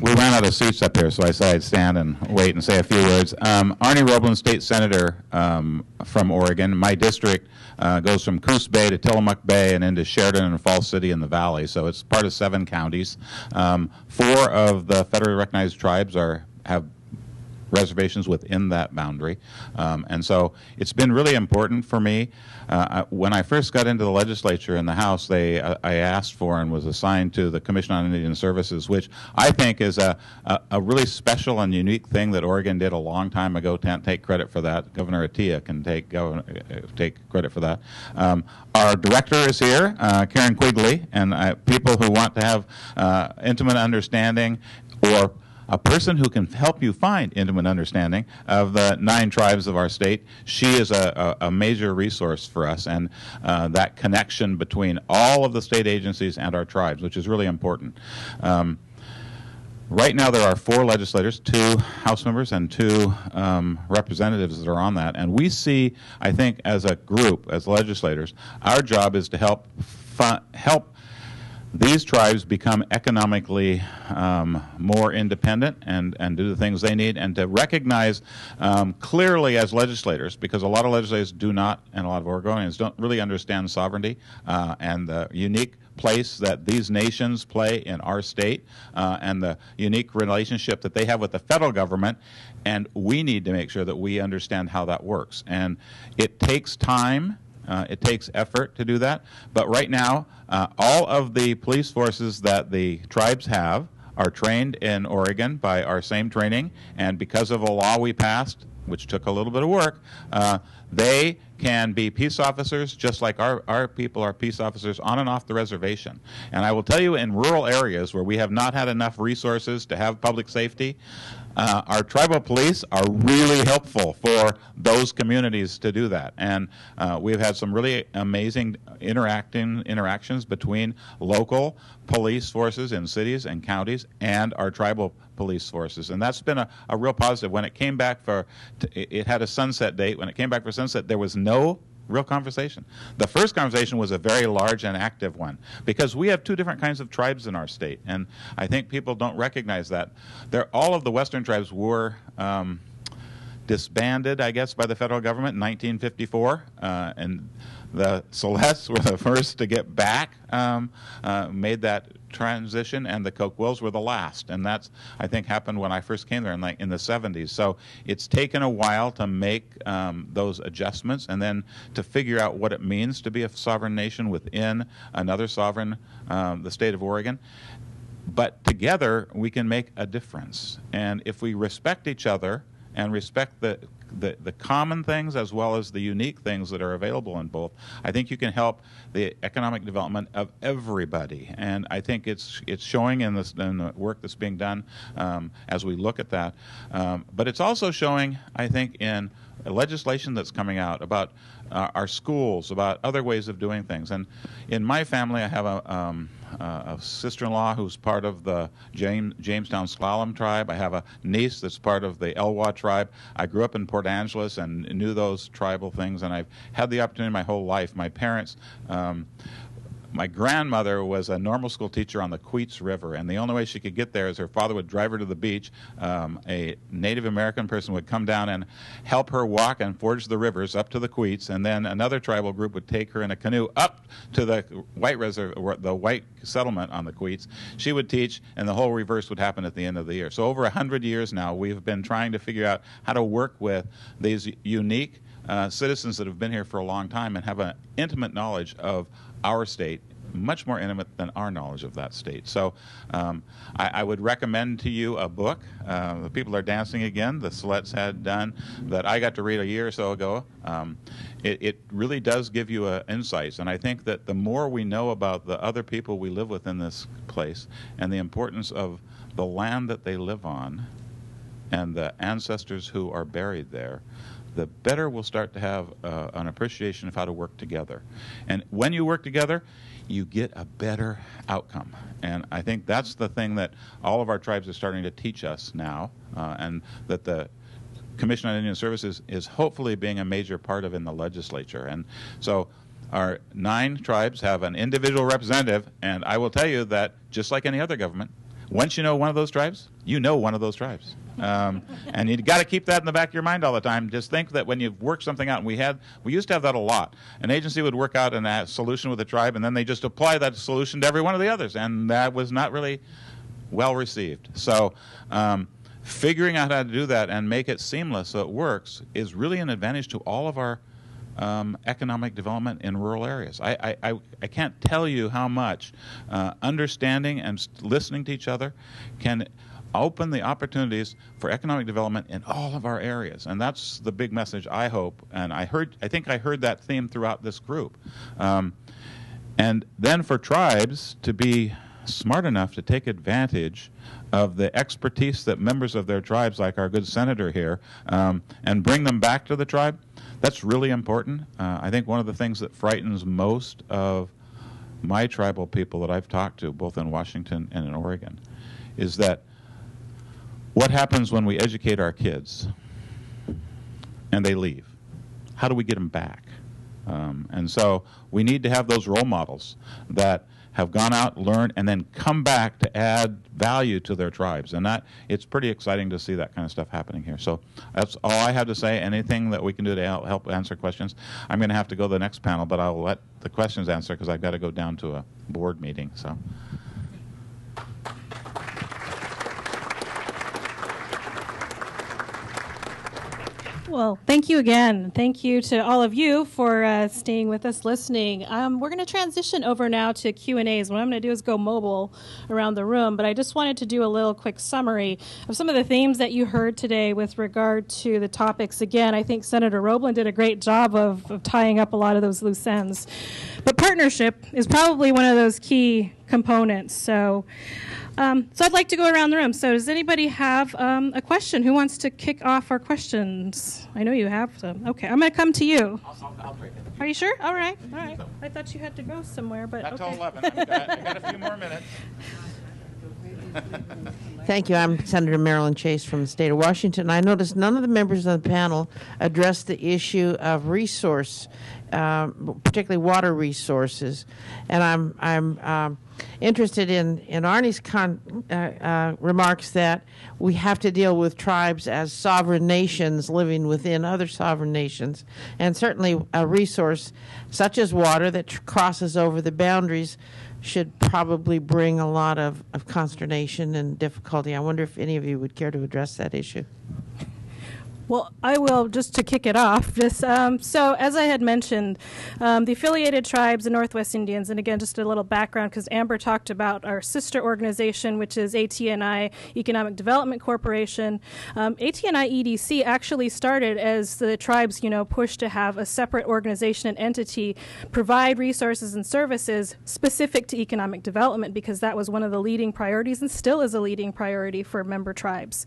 We ran out of seats up here, so I said I'd stand and wait and say a few words. Um, Arnie Roblan, state senator um, from Oregon. My district uh, goes from Coos Bay to Tillamook Bay and into Sheridan and Falls City in the valley, so it's part of seven counties. Um, four of the federally recognized tribes are have reservations within that boundary. Um, and so it's been really important for me. Uh, when I first got into the legislature in the House, they uh, I asked for and was assigned to the Commission on Indian Services, which I think is a, a, a really special and unique thing that Oregon did a long time ago. Can't take credit for that. Governor Atiyeh can take governor, uh, take credit for that. Um, our director is here, uh, Karen Quigley, and uh, people who want to have intimate understanding or a person who can help you find intimate understanding of the nine tribes of our state. She is a, a, a major resource for us, and uh, that connection between all of the state agencies and our tribes, which is really important. Um, Right now, there are four legislators, two House members and two um, representatives that are on that. And we see, I think, as a group, as legislators, our job is to help help these tribes become economically um, more independent and, and do the things they need, and to recognize um, clearly as legislators, because a lot of legislators do not, and a lot of Oregonians don't really understand sovereignty uh, and the unique place that these nations play in our state uh, and the unique relationship that they have with the federal government. And we need to make sure that we understand how that works. And it takes time uh, it takes effort to do that. But right now, uh, all of the police forces that the tribes have are trained in Oregon by our same training. And because of a law we passed, which took a little bit of work, uh, they can be peace officers just like our, our people are peace officers on and off the reservation. And I will tell you in rural areas where we have not had enough resources to have public safety, uh, our tribal police are really helpful for those communities to do that. And uh, we've had some really amazing interacting interactions between local police forces in cities and counties and our tribal police forces. And that's been a, a real positive. When it came back for, it had a sunset date. When it came back for sunset, there was no real conversation. The first conversation was a very large and active one because we have two different kinds of tribes in our state, and I think people don't recognize that. There, all of the Western tribes were. Um, disbanded, I guess, by the federal government in 1954, uh, and the Siletz (laughs) were the first to get back, um, uh, made that transition, and the Coquilles were the last. And that's, I think, happened when I first came there in, like, in the 70s. So it's taken a while to make um, those adjustments and then to figure out what it means to be a sovereign nation within another sovereign, um, the state of Oregon but together we can make a difference. And if we respect each other and respect the, the, the, common things as well as the unique things that are available in both, I think you can help the economic development of everybody. And I think it's, it's showing in, this, in the work that's being done um, as we look at that. Um, but it's also showing, I think, in legislation that's coming out about uh, our schools, about other ways of doing things. And in my family, I have a, um, uh, a sister-in-law who's part of the James, Jamestown S'Klallam tribe. I have a niece that's part of the Elwha tribe. I grew up in Port Angeles and knew those tribal things, and I've had the opportunity my whole life. My parents um, my grandmother was a normal school teacher on the Queets River, and the only way she could get there is her father would drive her to the beach. Um, a Native American person would come down and help her walk and forge the rivers up to the Queets, and then another tribal group would take her in a canoe up to the white reservoir, the white settlement on the Queets. She would teach, and the whole reverse would happen at the end of the year. So over hundred years now, we've been trying to figure out how to work with these unique uh, citizens that have been here for a long time and have an intimate knowledge of our state much more intimate than our knowledge of that state. So um, I, I, would recommend to you a book. Uh, the People Are Dancing Again, the Siletz had done, that I got to read a year or so ago. Um, it, it, really does give you uh, insights. And I think that the more we know about the other people we live with in this place and the importance of the land that they live on and the ancestors who are buried there, the better we'll start to have uh, an appreciation of how to work together. And when you work together, you get a better outcome. And I think that's the thing that all of our tribes are starting to teach us now, uh, and that the Commission on Indian Services is hopefully being a major part of in the legislature. And so our nine tribes have an individual representative, and I will tell you that just like any other government, once you know one of those tribes, you know one of those tribes. Um, and you got to keep that in the back of your mind all the time. Just think that when you've worked something out, and we had, we used to have that a lot. An agency would work out a solution with a tribe, and then they just apply that solution to every one of the others, and that was not really well received. So. Um, figuring out how to do that and make it seamless so it works is really an advantage to all of our um, economic development in rural areas. I, I, I, can't tell you how much uh, understanding and listening to each other can open the opportunities for economic development in all of our areas. And that's the big message i hope. And i heard i think i heard that theme throughout this group. Um, and then for tribes to be smart enough to take advantage of the expertise that members of their tribes like our good senator here um, and bring them back to the tribe that's really important. Uh, i think one of the things that frightens most of my tribal people that i've talked to both in washington and in oregon is that what happens when we educate our kids and they leave? How do we get them back? Um, and so we need to have those role models that have gone out, learned, and then come back to add value to their tribes. And that it's pretty exciting to see that kind of stuff happening here. So that's all I have to say. Anything that we can do to help answer questions. I'm going to have to go to the next panel, but I'll let the questions answer because I've got to go down to a board meeting. So. Well, thank you again. Thank you to all of you for uh, staying with us, listening. Um, we're going to transition over now to Q and A's. What I'm going to do is go mobile around the room, but I just wanted to do a little quick summary of some of the themes that you heard today with regard to the topics. Again, I think Senator Roblan did a great job of, of tying up a lot of those loose ends, but partnership is probably one of those key components. So. Um, so I'd like to go around the room. So does anybody have um, a question? Who wants to kick off our questions? I know you have. So okay, I'm going to come to you. I'll, I'll, break it. Are you sure? All right. All right. I thought you had to go somewhere, but Not okay. till 11. I got, I got a few more minutes. (laughs) Thank you. I'm Senator Maralyn Chase from the state of Washington. I noticed none of the members of the panel addressed the issue of resource, uh, particularly water resources, and I'm I'm um, interested in in Arnie's con, uh, uh, remarks that we have to deal with tribes as sovereign nations living within other sovereign nations, and certainly a resource such as water that tr- crosses over the boundaries should probably bring a lot of, of consternation and difficulty. I wonder if any of you would care to address that issue. Well, I will just to kick it off. (laughs) Just um, so, as I had mentioned, um, the affiliated tribes and Northwest Indians, and again, just a little background because Amber talked about our sister organization, which is ATNI Economic Development Corporation. Um, ATNI EDC actually started as the tribes, you know, pushed to have a separate organization and entity provide resources and services specific to economic development because that was one of the leading priorities and still is a leading priority for member tribes.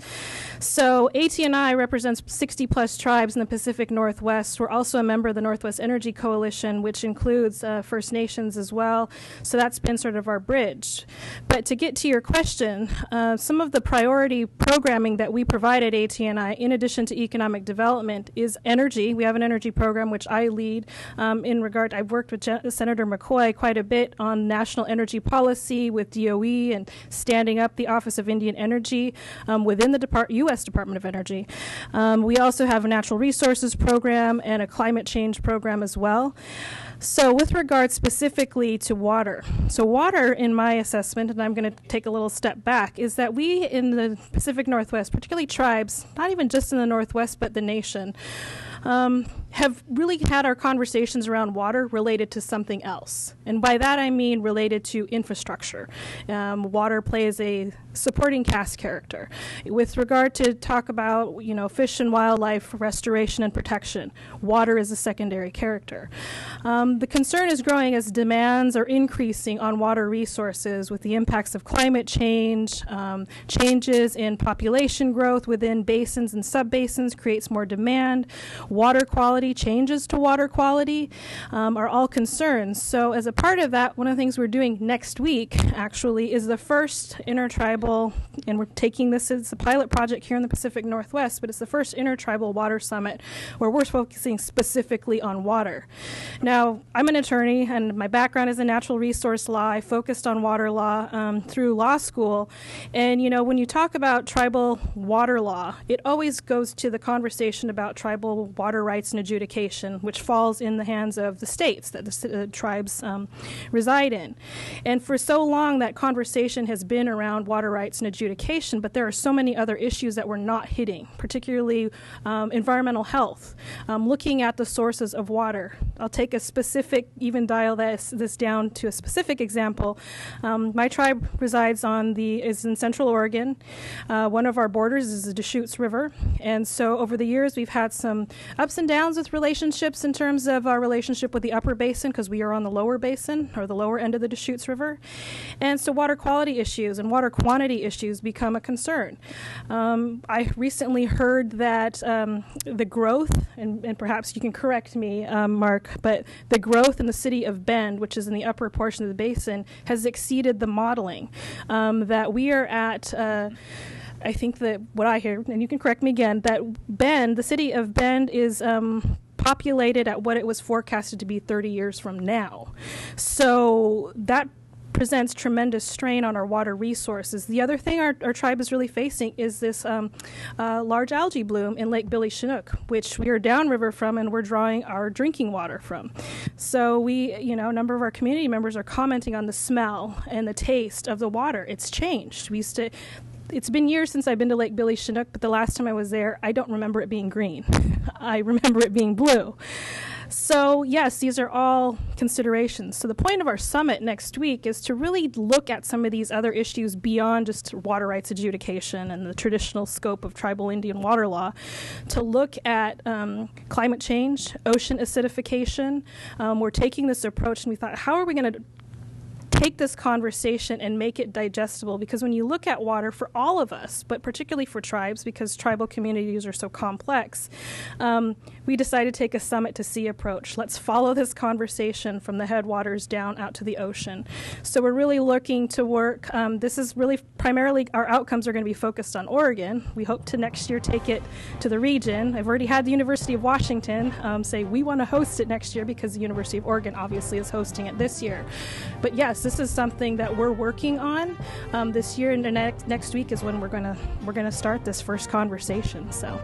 So, ATNI represents 60 plus tribes in the Pacific Northwest. We're also a member of the Northwest Energy Coalition, which includes uh, First Nations as well. So that's been sort of our bridge. But to get to your question, uh, some of the priority programming that we provide at ATNI, in addition to economic development, is energy. We have an energy program which I lead um, in regard. I've worked with Gen- Senator McCoy quite a bit on national energy policy with DOE and standing up the Office of Indian Energy um, within the Depart- U.S. Department of Energy. Um, we also have a natural resources program and a climate change program as well. So, with regard specifically to water, so water, in my assessment, and I'm going to take a little step back, is that we in the Pacific Northwest, particularly tribes, not even just in the Northwest, but the nation, um, have really had our conversations around water related to something else. And by that I mean related to infrastructure. Um, water plays a supporting cast character. With regard to talk about, you know, fish and wildlife restoration and protection, water is a secondary character. Um, the concern is growing as demands are increasing on water resources with the impacts of climate change, um, changes in population growth within basins and subbasins creates more demand. Water quality changes to water quality um, are all concerns. So, as a part of that, one of the things we're doing next week actually is the first intertribal, and we're taking this as a pilot project here in the Pacific Northwest, but it's the first intertribal water summit where we're focusing specifically on water. Now, I'm an attorney, and my background is in natural resource law. I focused on water law um, through law school. And, you know, when you talk about tribal water law, it always goes to the conversation about tribal water rights and adjudication, which falls in the hands of the states that the uh, tribes um, reside in. And for so long, that conversation has been around water rights and adjudication, but there are so many other issues that we're not hitting, particularly um, environmental health, um, looking at the sources of water. I'll take a specific, even dial this, this down to a specific example. Um, my tribe resides on the, is in Central Oregon. Uh, one of our borders is the Deschutes River. And so over the years, we've had some ups and downs with relationships in terms of our relationship with the upper basin because we are on the lower basin or the lower end of the Deschutes River. And so water quality issues and water quantity issues become a concern. Um, I recently heard that um, the growth, and, and, perhaps you can correct me, um, Mark, but the growth in the city of Bend, which is in the upper portion of the basin, has exceeded the modeling. Um, that we are at. Uh, I think that what I hear, and you can correct me again, that Bend, the city of Bend, is um, populated at what it was forecasted to be 30 years from now. So that presents tremendous strain on our water resources. The other thing our, our tribe is really facing is this um, uh, large algae bloom in Lake Billy Chinook, which we are downriver from and we're drawing our drinking water from. So we, you know, a number of our community members are commenting on the smell and the taste of the water. It's changed. We used to, it's been years since I've been to Lake Billy Chinook, but the last time I was there, I don't remember it being green. (laughs) I remember it being blue. So, yes, these are all considerations. So, the point of our summit next week is to really look at some of these other issues beyond just water rights adjudication and the traditional scope of tribal Indian water law, to look at um, climate change, ocean acidification. Um, we're taking this approach and we thought, how are we going to take this conversation and make it digestible because when you look at water for all of us, but particularly for tribes because tribal communities are so complex, um, we decided to take a summit to sea approach. Let's follow this conversation from the headwaters down out to the ocean. So we're really looking to work. Um, this is really primarily our outcomes are going to be focused on Oregon. We hope to next year take it to the region. I've already had the University of Washington um, say we want to host it next year because the University of Oregon obviously is hosting it this year. But yes, this is something that we're working on um, this year, and next next week is when we're gonna we're gonna start this first conversation. So.